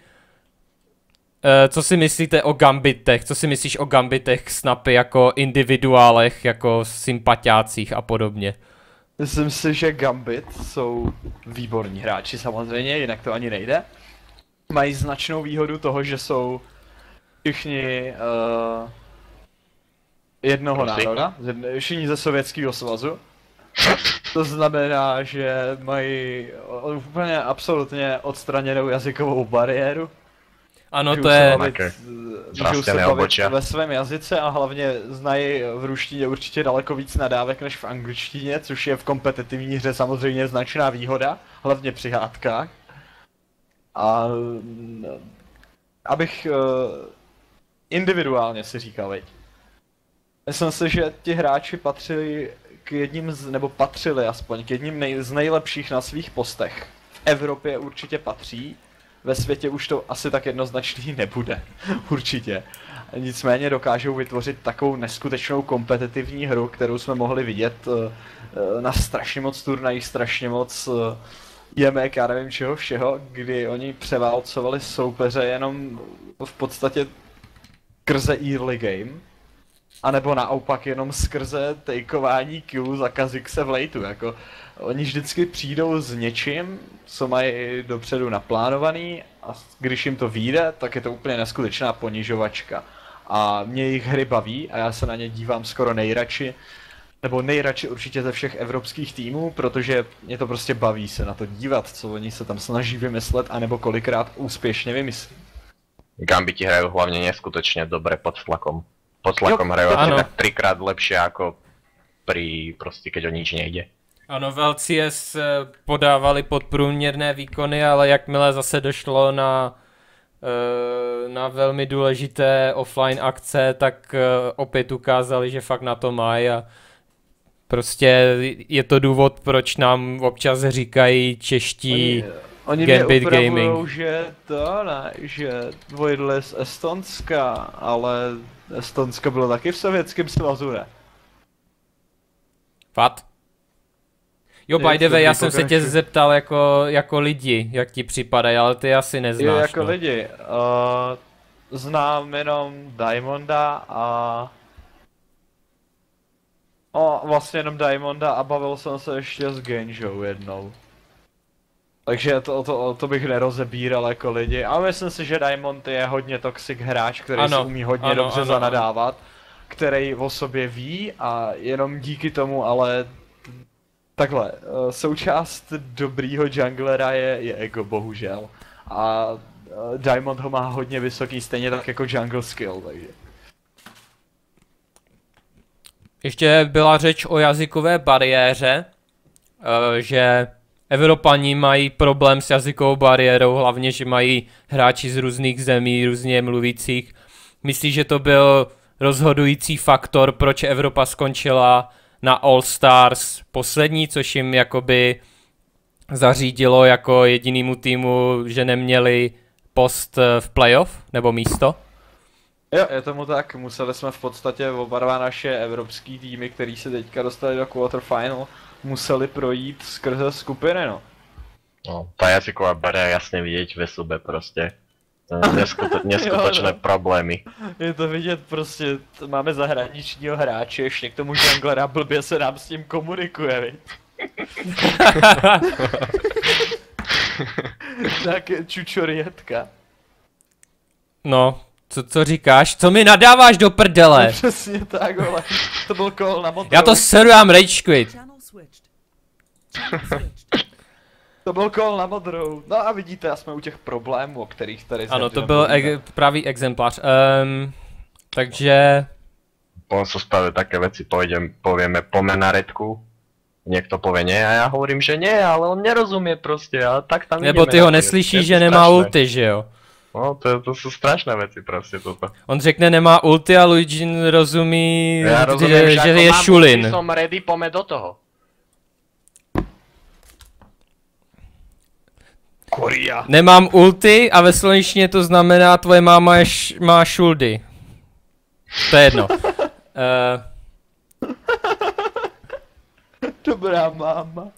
E, co si myslíte o Gambitech? Co si myslíš o Gambitech, snapy jako individuálech, jako sympatiácích a podobně? Myslím si, že Gambit jsou výborní hráči samozřejmě, jinak to ani nejde. Mají značnou výhodu toho, že jsou všichni uh, jednoho národa, všichni ze Sovětského svazu. To znamená, že mají o- úplně absolutně odstraněnou jazykovou bariéru. Ano, to je... eh, můžou se bavit ve svém jazyce a hlavně znají v ruštině určitě daleko víc nadávek než v angličtině, což je v kompetitivní hře samozřejmě značná výhoda, hlavně při hádkách. A abych uh, individuálně si říkal, viď. Myslím si, že ti hráči patřili k jedním z, nebo patřili aspoň k jedním nej, z nejlepších na svých postech. V Evropě určitě patří, ve světě už to asi tak jednoznačný nebude, určitě. Nicméně dokážou vytvořit takovou neskutečnou kompetitivní hru, kterou jsme mohli vidět eh, eh, na strašně moc turnajích, strašně moc eh, jemek, já nevím čeho všeho, kdy oni převálcovali soupeře jenom v podstatě skrze early game. A nebo naopak jenom skrze takeování Q za Kazixe v lateu, jako oni vždycky přijdou s něčím, co mají dopředu naplánovaný a když jim to vyjde, tak je to úplně neskutečná ponižovačka. A mě jejich hry baví a já se na ně dívám skoro nejradši, nebo nejradši určitě ze všech evropských týmů, protože mě to prostě baví se na to dívat, co oni se tam snaží vymyslet, anebo kolikrát úspěšně vymyslí. Gambiti hrajú hlavne neskutočne dobre pod tlakom. Pod tlakom Jo, hrajú asi tak trikrát lepšie ako pri proste keď o nič nejde. Ano, v LCS eh, podávali podprůměrné výkony, ale jakmile zase došlo na, eh, na velmi důležité offline akce, tak eh, opět ukázali, že fakt na to mají a prostě je to důvod, proč nám občas říkají čeští... Oni, oni mě Gambit upravujou, Gaming. že to ne, že Voidle z Estonska, ale Estonsko bylo taky v Sovětském svazu, ne? Fat? Jo, by the way, já jsem se tě zeptal jako, jako lidi, jak ti připadají, ale ty asi neznáš. Jo, jako no. lidi. Uh, znám jenom Diamonda a... O, vlastně jenom Diamonda a bavil jsem se ještě s Genjou jednou. Takže to, to, to bych nerozebíral jako lidi. A myslím si, že Diamond je hodně toxic hráč, který Ano, si umí hodně ano, dobře ano, zanadávat. Který o sobě ví a jenom díky tomu ale... Takhle, eh, součást dobrýho junglera je, je ego, bohužel. A eh, Diamond ho má hodně vysoký, stejně tak jako jungle skill, takže. Ještě byla řeč o jazykové bariéře, eh, že Evropani mají problém s jazykovou bariérou, hlavně, že mají hráči z různých zemí, různě mluvících. Myslíš, že to byl rozhodující faktor, proč Evropa skončila na All Stars poslední, což jim jakoby zařídilo jako jedinýmu týmu, že neměli post eh, v playoff nebo místo? Jo, je tomu tak, museli jsme v podstatě oba dva naše evropský týmy, který se teďka dostali do quarterfinal, museli projít skrze skupiny, no. No, tá jazyková bariéra jasne vidieť ve sube proste. To je neskuto- neskutočné Jo, no. problémy. Je to vidět prostě, t- máme zahraničního hráče, ještě k tomu junglera, blbě se nám s ním komunikuje, viď? tak je čučorietka. No, co, co říkáš? Co mi nadáváš do prdele? Přesně tak, ale to byl kol na modrou. Já to seru, já mám rage quit. Channel switched. Channel switched. To byl kol na modrou. No a vidíte, a jsme u těch problémů, o kterých tady Ano, to byl povídá. e- pravý exemplář. Um, takže Po sústave také veci povedem, povieme pome na redku. Niekto povie nie a ja hovorím, že nie, ale on nerozumie proste a tak tam nebo ty ho neslyšíš, že nemá strašné. ulti, že jo? No, to, to sú strašné veci proste toto. On řekne nemá ulti a Luigi rozumí, Ja rozumiem, že, že, že je mám šulin. ulti, som ready, pome do toho. Korea. Nemám ulti a ve slovenštině to znamená tvoje máma je š- má šuldy. To je jedno. Uh, Dobrá máma.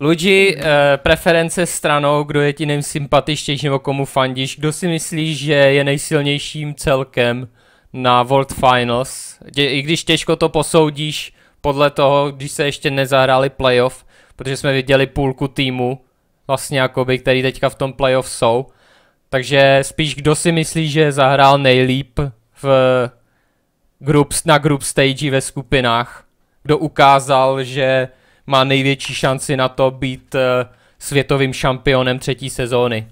Luigi, uh, preference stranou, kdo je ti nejsympatičtější nebo komu fandíš, kdo si myslíš, že je nejsilnějším celkem na World Finals, Tě, i když těžko to posoudíš podle toho, když se ještě nezahráli playoff, protože jsme viděli půlku týmu, vlastně jakoby, který teďka v tom playoff jsou, takže spíš kdo si myslí, že zahrál nejlíp v group, na group stage ve skupinách, kdo ukázal, že má největší šanci na to být uh, světovým šampionem třetí sezóny.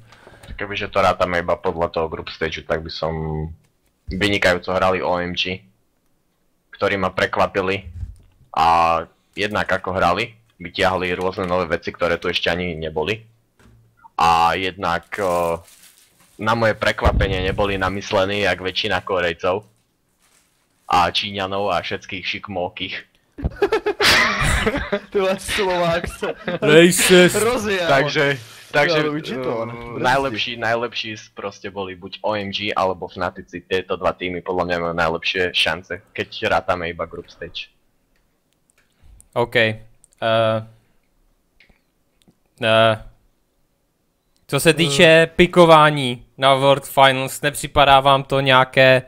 Kebyže to rátame iba podľa toho group stage, tak by som vynikajúco hrali OMG, ktorí ma prekvapili a jednak ako hrali, vytiahli rôzne nové veci, ktoré tu ešte ani neboli. A jednak o, na moje prekvapenie neboli namyslení jak väčšina Korejcov a Číňanov a všetkých šikmókých. Tyhle Slovák se Racist. rozjel. Takže, takže Jo, Luigi to, uh, ne? najlepší, najlepší proste boli buď OMG alebo Fnatici. Tieto dva týmy podľa mňa majú najlepšie šance, keď rátame iba group stage. OK. Uh, Uh, co se týče pikování na World Finals, nepřipadá vám to nějaké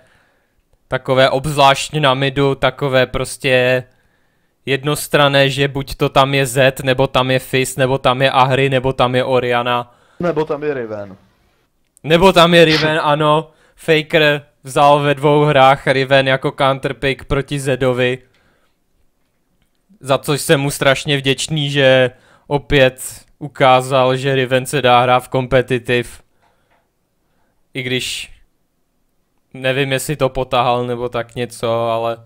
takové obzvlášť na midu, takové prostě jednostrané, že buď to tam je Z, nebo tam je Fizz, nebo tam je Ahri, nebo tam je Oriana. Nebo tam je Riven. Nebo tam je Riven, ano. Faker vzal ve dvou hrách Riven jako counterpick proti Zedovi. Za což jsem mu strašně vděčný, že opět ukázal, že Riven se dá hrát v competitive. I když nevím, jestli to potahal nebo tak něco, ale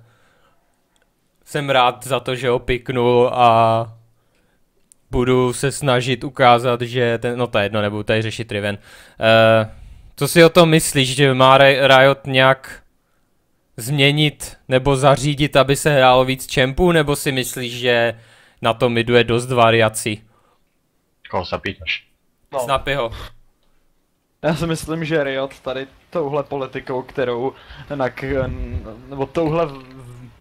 jsem rád za to, že ho piknul a budu se snažit ukázat, že ten, no to je jedno, nebudu tady řešit Riven. Uh, co si o tom myslíš, že má Riot nějak změnit nebo zařídit, aby se hrálo víc čempů, nebo si myslíš, že na tom je dost variací? Koho sa pýtaš? No. Snapy ho. Já si myslím, že Riot tady touhle politikou, kterou na k, nebo touhle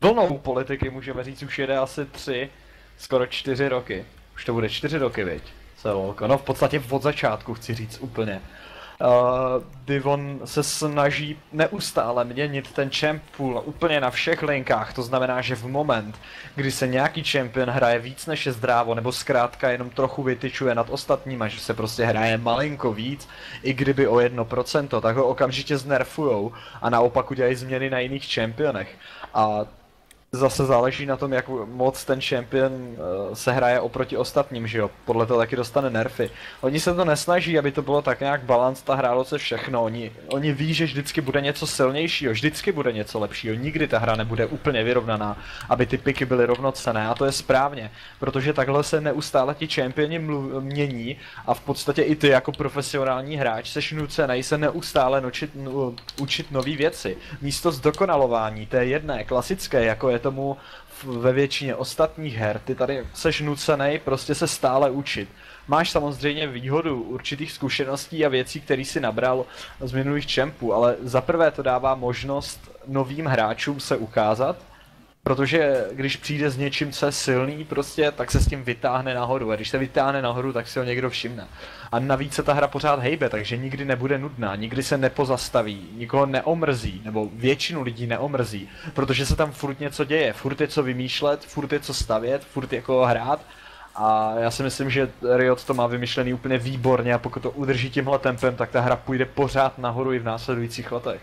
vlnou politiky můžeme říct už jede asi tři, skoro čtyři roky. Už to bude čtyři roky, viď? Celolko. No v podstatě od začátku chci říct úplně. Uh, Divon se snaží neustále měnit ten champ pool úplně na všech linkách, to znamená, že v moment, kdy se nějaký champion hraje víc než je zdrávo, nebo zkrátka jenom trochu vytyčuje nad ostatníma, že se prostě hraje malinko víc, i kdyby o 1%, tak ho okamžitě znerfujou a naopak udělají změny na jiných championech. A zase záleží na tom, jak moc ten champion uh, se hraje oproti ostatním, že jo? Podle toho taky dostane nerfy. Oni se to nesnaží, aby to bylo tak nějak balans, ta hrálo se všechno. Oni, oni ví, že vždycky bude něco silnějšího, vždycky bude něco lepšího, nikdy ta hra nebude úplně vyrovnaná, aby ty piky byly rovnocené a to je správně, protože takhle se neustále ti championi mění a v podstatě i ty jako profesionální hráč seš nucený se neustále nočit, nu, učit nové věci. Místo zdokonalování té jedné klasické, jako je tomu ve většině ostatních her, ty tady seš nucený prostě se stále učit. Máš samozřejmě výhodu určitých zkušeností a věcí, které si nabral z minulých čempů, ale za prvé to dává možnost novým hráčům se ukázat, Protože když přijde s něčím, co je silný, prostě, tak se s tím vytáhne nahoru. A když se vytáhne nahoru, tak si ho někdo všimne. A navíc se ta hra pořád hejbe, takže nikdy nebude nudná, nikdy se nepozastaví, nikoho neomrzí, nebo většinu lidí neomrzí, protože se tam furt něco děje, furt je co vymýšlet, furt je co stavět, furt jako hrát. A já si myslím, že Riot to má vymyšlený úplně výborně a pokud to udrží tímhle tempem, tak ta hra půjde pořád nahoru i v následujících letech.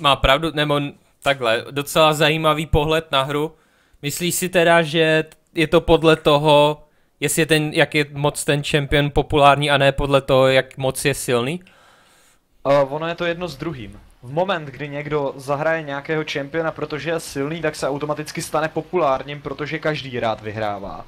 Má pravdu, nebo takhle, docela zajímavý pohled na hru. Myslíš si teda, že je to podle toho, jestli je ten, jak je moc ten champion populární a ne podle toho, jak moc je silný? Uh, ono je to jedno s druhým. V moment, kdy někdo zahraje nějakého čempiona, protože je silný, tak se automaticky stane populárním, protože každý rád vyhrává.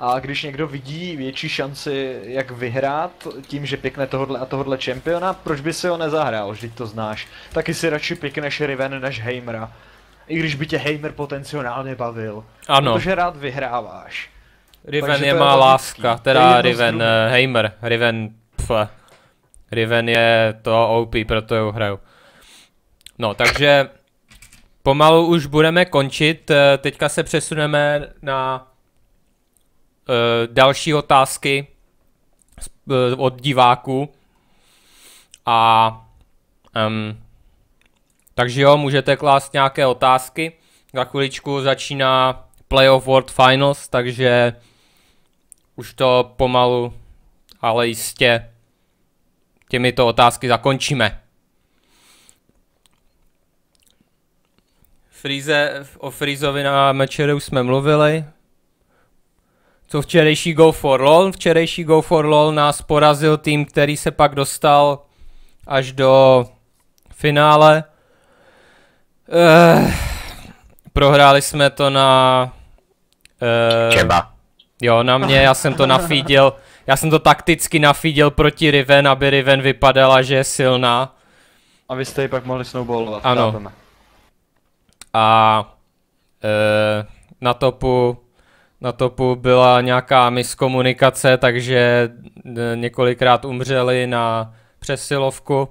A když někdo vidí větší šanci, jak vyhrát tím, že pikne tohodle a tohodle čempiona, proč by si ho nezahrál, vždyť to znáš. Taky si radši pikneš Riven než Heimera. I když by tě Heimer potenciálně bavil. Ano. Protože rád vyhráváš. Riven Takže je má logický. láska, je teda z Riven, uh, Heimer, Riven, pf, Riven je to OP, proto ho hraju. No, takže pomalu už budeme končit, eh, teďka se přesuneme na další otázky eh, od diváků. A um, takže jo, můžete klást nějaké otázky. Za chviličku začíná Playoff World Finals, takže už to pomalu, ale jistě těmito otázky zakončíme. Freeze, o Freezovi na Mečeru jsme mluvili. Co včerejší Go for LOL? Včerejší Go for LOL nás porazil tým, který se pak dostal až do finále. Eh, prohráli jsme to na... Eh, Čeba. Jo, na mě, já jsem to nafídil, já jsem to takticky nafídil proti Riven, aby Riven vypadala, že je silná. A vy jste ji pak mohli snowballovat. Ano. chápeme. A e, na topu na topu byla nějaká miskomunikace, takže e, několikrát umřeli na přesilovku.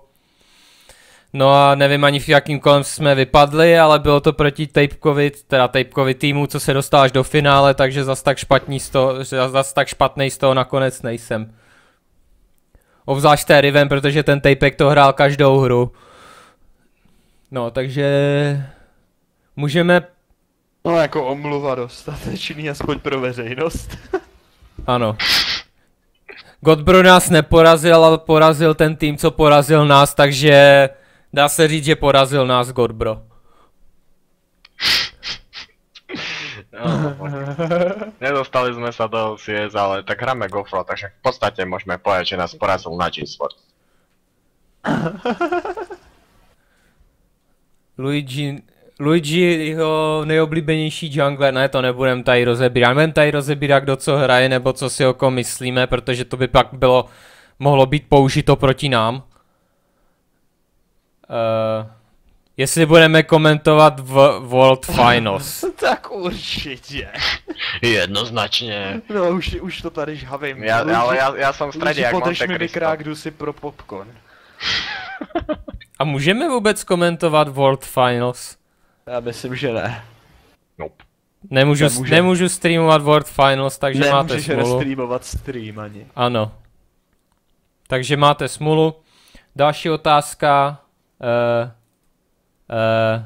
No a nevím ani v jakým kolem jsme vypadli, ale bylo to proti Tapekovi, teda Tapekovi týmu, co se dostal až do finále, takže zas tak špatný z toho, zas tak špatný z toho nakonec nejsem. Obzvlášť té Riven, protože ten Tapek to hrál každou hru. No, takže můžeme, No jako omluva dostatečný, aspoň pro veřejnost. ano. Godbro nás neporazil, ale porazil ten tým, co porazil nás, takže dá se říct, že porazil nás Godbro. No, Nedostali sme sa do CS, ale tak hráme Gofro, takže v podstate môžeme povedať, že nás porazil na G-Sport. Luigi, Luigi jeho nejoblíbenější jungler, ne to nebudem tady rozebírat, nebudem tady rozebírat kdo co hraje nebo co si o kom myslíme, protože to by pak bylo, mohlo být použito proti nám. Uh, jestli budeme komentovat v World Finals. tak určitě. Jednoznačne. No už, už to tady žhavím. Ja, ale ja, ja som v Luigi, jak Monte mi si pro popcorn. A můžeme vůbec komentovat World Finals? Já myslím, že ne. Nope. Nemůžu, Nemůže. nemůžu streamovat World Finals, takže máte Nemůžeš smůlu. restreamovat stream ani. Ano. Takže máte smůlu. Další otázka. Uh, uh,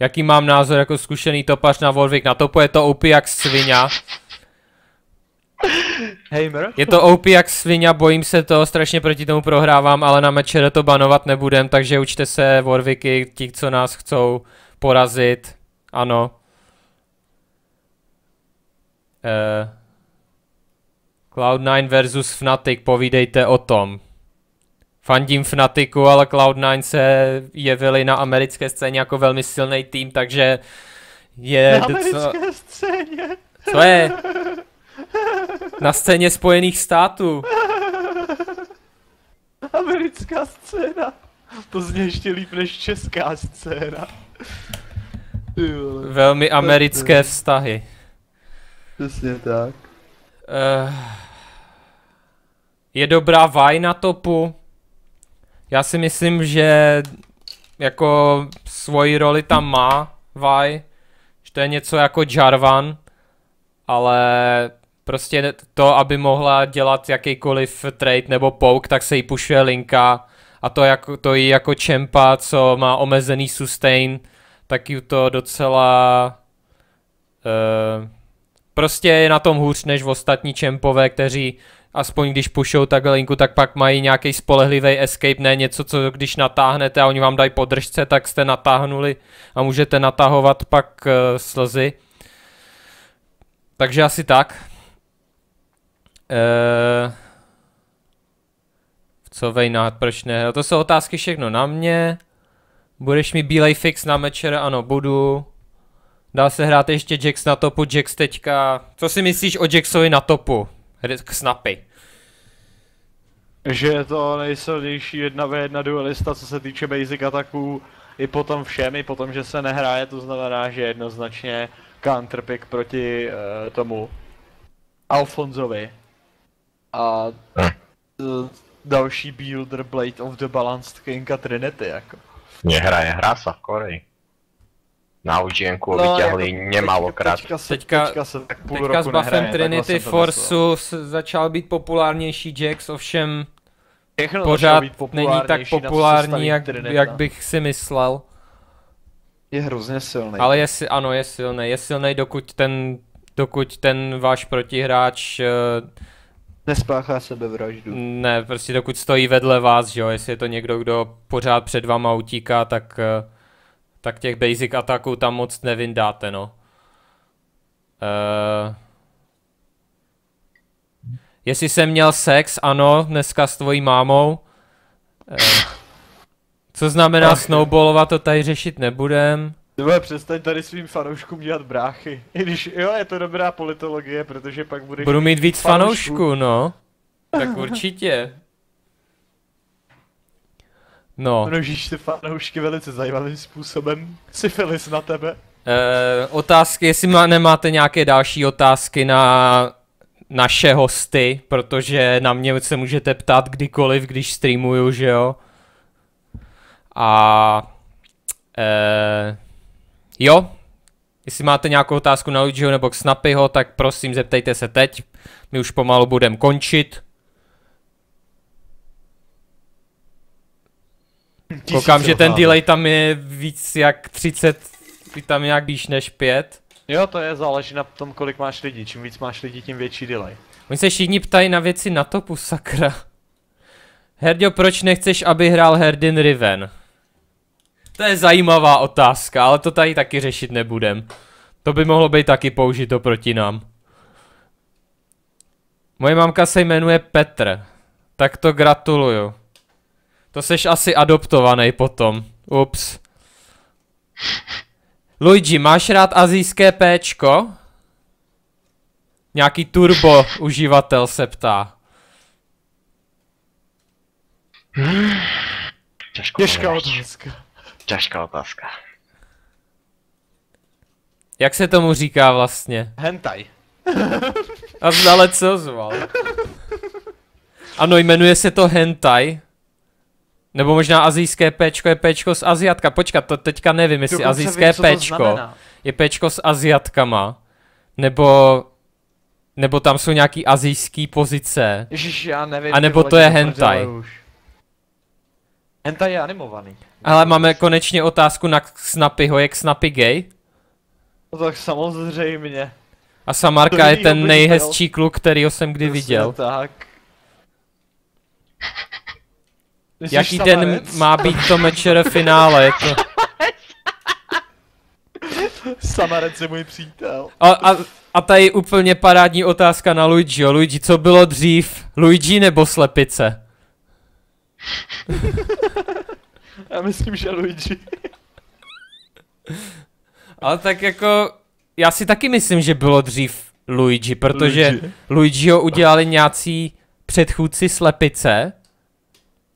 jaký mám názor jako zkušený topař na Warwick? Na topu je to OP jak svině. Heimer? Je to OP jak svině, bojím se toho, strašně proti tomu prohrávám, ale na mečere to banovat nebudem, takže učte se Warwicky, ti, co nás chcou porazit. Ano. Uh, Cloud9 versus Fnatic, povídejte o tom. Fandím Fnaticu, ale Cloud9 se jevili na americké scéně jako velmi silný tým, takže je Na americké scéně. Co je? Na scéně Spojených států. Americká scéna. To zní ještě líp než česká scéna. Velmi americké vztahy. Přesně tak. Uh, je dobrá Vai na topu. Já si myslím, že jako svoji roli tam má Vai. Že to je něco jako Jarvan. Ale prostě to, aby mohla dělat jakýkoliv trade nebo poke, tak se jí pušuje linka. A to, jako, to jí jako čempa, co má omezený sustain, tak ji to docela... Uh, prostě je na tom hůř než ostatní čempové, kteří aspoň když pušou takhle linku, tak pak mají nějaký spolehlivý escape, ne něco, co když natáhnete a oni vám dají podržce, tak jste natáhnuli a můžete natahovat pak uh, slzy. Takže asi tak. Uh, co vejnát, proč ne? No to jsou otázky všechno na mě. Budeš mi bílej fix na mečer? Ano, budu. Dá se hrát ještě Jax na topu, Jax teďka... Co si myslíš o Jaxovi na topu? Hry- Snapy. Že je to nejsilnější jedna v jedna duelista, co se týče basic ataků, i potom všem, i potom, že se nehraje, to znamená, že jednoznačně counterpick proti uh, tomu Alfonzovi. A uh, další builder Blade of the Balanced King a Trinity, jako. Nehraje, hrá sa v Koreji. Na UGNku ho vyťahli nemalokrát. Teďka, se, Teďka- teďka se tak půl Teďka s roku buffem nehraje, Trinity Forceu s- začal být populárnější Jax, ovšem Všechno pořád není tak populární, jak, Trinita. jak bych si myslel. Je hrozně silný. Ale je, ano, je silný. Je silný, dokud ten, dokud ten váš protihráč, eh, Nespáchá sebevraždu. ne, prostě dokud stojí vedle vás, že jo, jestli je to někdo, kdo pořád před váma utíká, tak, eh, tak těch basic ataků tam moc nevyndáte, no. Uh, jestli jsem měl sex, ano, dneska s tvojí mámou. Uh, co znamená snowballovat, to tady řešit nebudem. Tyhle, přestaň tady svým fanouškům dělat bráchy. I když, jo, je to dobrá politologie, protože pak budeš... Budu mít víc fanoušků. fanoušků, no. Tak určitě. No, Množíš ty fanoušky velice zajímavým způsobem. Syfilis na tebe. eh, otázky, jestli má, nemáte nějaké další otázky na naše hosty, protože na mě se můžete ptát kdykoliv, když streamuju, že jo. A eh, jo, jestli máte nějakou otázku na Luigiho nebo k Snappyho, tak prosím zeptejte se teď. My už pomalu budeme končit. Koukám, že ten delay tam je víc jak 30, je tam nějak víc než 5. Jo, to je, záleží na tom, kolik máš lidí. Čím víc máš lidí, tím větší delay. Oni se všichni ptají na věci na topu, sakra. Herdio, proč nechceš, aby hrál Herdin Riven? To je zajímavá otázka, ale to tady taky řešit nebudem. To by mohlo být taky použito proti nám. Moje mamka se jmenuje Petr. Tak to gratuluju. To seš asi adoptovaný potom. Ups. Luigi, máš rád azijské péčko? Nějaký turbo uživatel se ptá. Ťažko Těžká otázka. Ťažká otázka. Jak se tomu říká vlastně? Hentai. A znalec se ozval. Ano, jmenuje se to hentai. Nebo možná azijské péčko je péčko z Aziatka. Počkat, to teďka nevím, jestli Dokonce azijské vím, co péčko je péčko s Aziatkama. Nebo... Nebo tam jsou nějaký azijský pozice. Ježiš, já nevím. A nebo to je hentai. už. Hentai je animovaný. Ale máme konečně otázku na Snappyho, je Snappy gay? No tak samozřejmě. A Samarka je ten nejhezčí kluk, kterýho jsem kdy viděl. Tak. Myslíš Jaký den Samarec? má být to mečer finále? Je to... Samarec je můj přítel. A, a, a tady úplně parádní otázka na Luigiho. Luigi, co bylo dřív? Luigi nebo slepice? Já myslím, že Luigi. Ale tak jako, já si taky myslím, že bylo dřív Luigi, protože Luigi. Luigiho udělali nějací předchůdci slepice.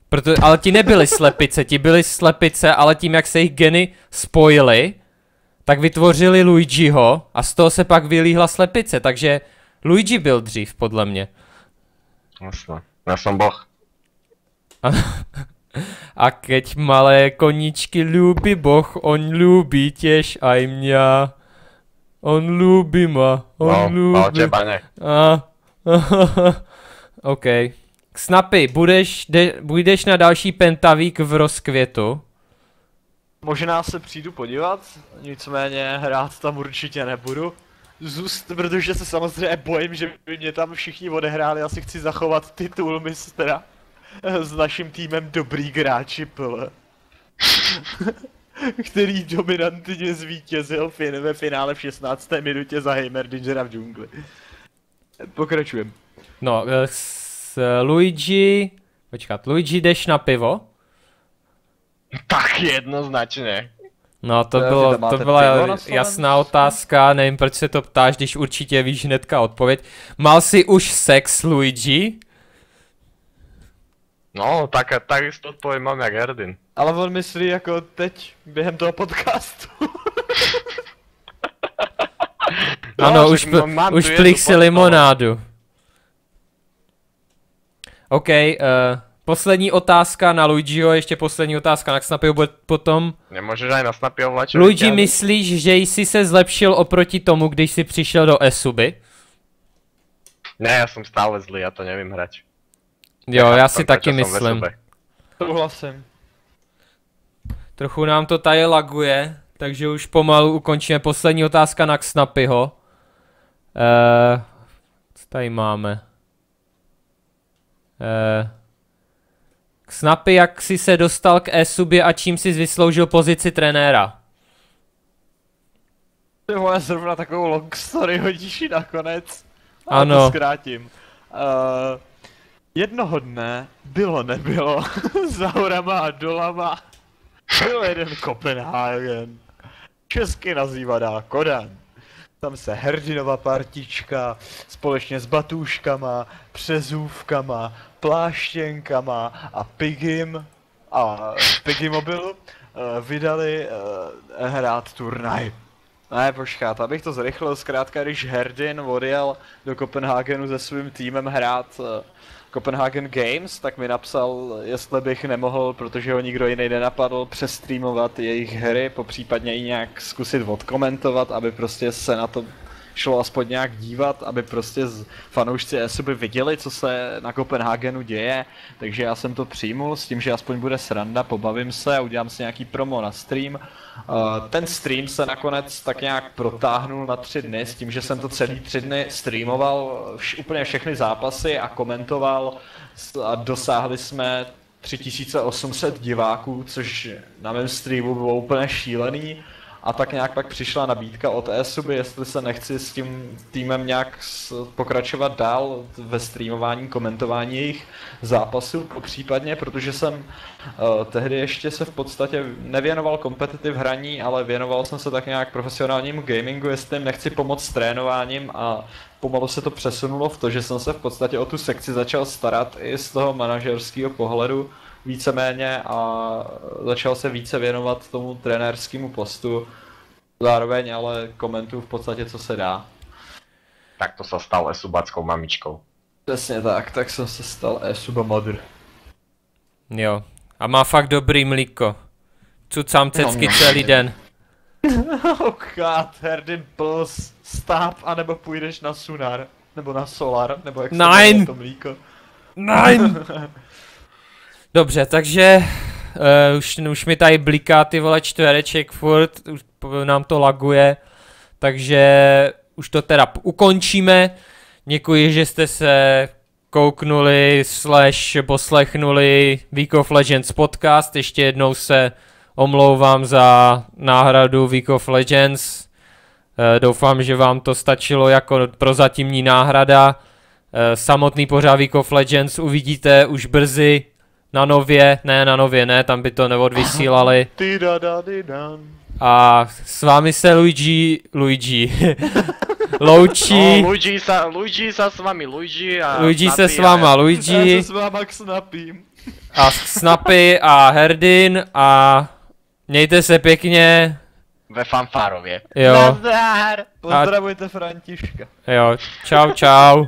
Proto, ale ti nebyli slepice, ti byli slepice, ale tím, jak se jejich geny spojily, tak vytvořili Luigiho a z toho se pak vylíhla slepice, takže Luigi byl dřív, podle mě. Jasno. Ja som boh. A keď malé koníčky ľúbi Boh, on ľúbi tiež aj mňa. On ľúbi ma, on No, ľúbi... teba ne. A... OK. Snapy, budeš, de, budeš na další pentavík v rozkvětu? Možná se přijdu podívat, nicméně hrát tam určitě nebudu. Zůst, protože se samozřejmě bojím, že by mě tam všichni odehráli, asi chci zachovat titul mistra s naším týmem dobrý hráči pl. který dominantně zvítězil fin- ve finále v 16. minutě za Heimer Dingera v džungli. Pokračujem. No, eh, s Luigi... Počkat, Luigi, jdeš na pivo? Tak jednoznačne. No, to, To je, bylo, to byla jasná otázka, nevím proč se to ptáš, když určitě víš hnedka odpověď. Mal jsi už sex, Luigi? No, tak, takisto odpoveď mám jak Erdin. Ale on myslí jako teď, během toho podcastu. No, ano, už, pl- mám- mám už plích si limonádu. OK, uh, poslední otázka na Luigiho, ještě poslední otázka na Snapio bude potom. Nemôžeš aj na Snapio vlačo Luigi, myslíš, že jsi se zlepšil oproti tomu, když jsi přišel do Esuby? Ne, ja som stále zlý, ja to nevím hrať. Jo, já si Nechápem, taky myslím. Souhlasím. Trochu nám to tady laguje, takže už pomalu ukončíme. Poslední otázka na Snapyho. Uh, co tady máme? Uh, Snapy, jak jsi se dostal k e-subě a čím jsi vysloužil pozici trenéra? Ty vole, zrovna takovou long story hodíš i nakonec. Ale Ano. To zkrátím. Uh, jednoho dne, bylo nebylo, za horama a dolama, byl jeden Kopenhagen. Česky nazývaná Kodan. Tam se hrdinova partička společně s batůškama, přezůvkama, pláštěnkama a Pigim a Piggy mobilu uh, vydali uh, hrát turnaj. Ne, počkat, abych to zrychlil, zkrátka když Herdin odjel do Kopenhagenu se svým týmem hrát eh, Copenhagen Games, tak mi napsal, jestli bych nemohl, protože ho nikdo jiný nenapadl, přestreamovat jejich hry, popřípadně i nějak zkusit odkomentovat, aby prostě se na to šlo aspoň nějak dívat, aby prostě z fanoušci ESUBy viděli, co se na Kopenhagenu děje, takže já jsem to přijmul s tím, že aspoň bude sranda, pobavím se a udělám si nějaký promo na stream. Uh, ten stream se nakonec tak nějak protáhnul na tři dny s tím, že jsem to celý tři dny streamoval vš- úplně všechny zápasy a komentoval a dosáhli jsme 3800 diváků, což na mém streamu bylo úplně šílený. A tak nějak pak přišla nabídka od eSuby, jestli se nechci s tím týmem nějak pokračovat dál ve streamování, komentování jejich zápasů, případně, protože jsem uh, tehdy ještě se v podstatě nevěnoval kompetitiv hraní, ale věnoval jsem se tak nějak profesionálnímu gamingu, jestli jim nechci pomoct s trénováním a pomalu se to přesunulo v to, že jsem se v podstatě o tu sekci začal starat i z toho manažerského pohledu víceméně a začal se více věnovat tomu trenérskému postu. Zároveň ale komentuju v podstatě, co se dá. Tak to sa stal esubackou mamičkou. Přesně tak, tak jsem se stal e-suba modr. Jo. A má fakt dobrý mlíko. Cucám cecky no. celý den. Oh god, Herdin Plus, stáp, anebo půjdeš na Sunar, nebo na Solar, nebo jak se Nein. to mlíko. Nein! Dobře, takže uh, už, už mi tady bliká ty vole čtvereček furt, už nám to laguje, takže už to teda ukončíme. Děkuji, že jste se kouknuli slash poslechnuli Week of Legends podcast. Ještě jednou se omlouvám za náhradu Week of Legends. Eh, Doufám, že vám to stačilo jako prozatímní náhrada. Eh, Samotný pořád Week of Legends uvidíte už brzy na nově, ne na nově, ne, tam by to neodvysílali. A s vámi se Luigi, Luigi, loučí, No, Luigi sa, Luigi sa s vami, Luigi a... Luigi se Snappy s váma, a- Luigi Já se s váma k snapím. a Snappy a Herdin a mějte se pěkně, Ve fanfárově. jo, Nazdar! Pozdravujte Františka. jo, čau čau.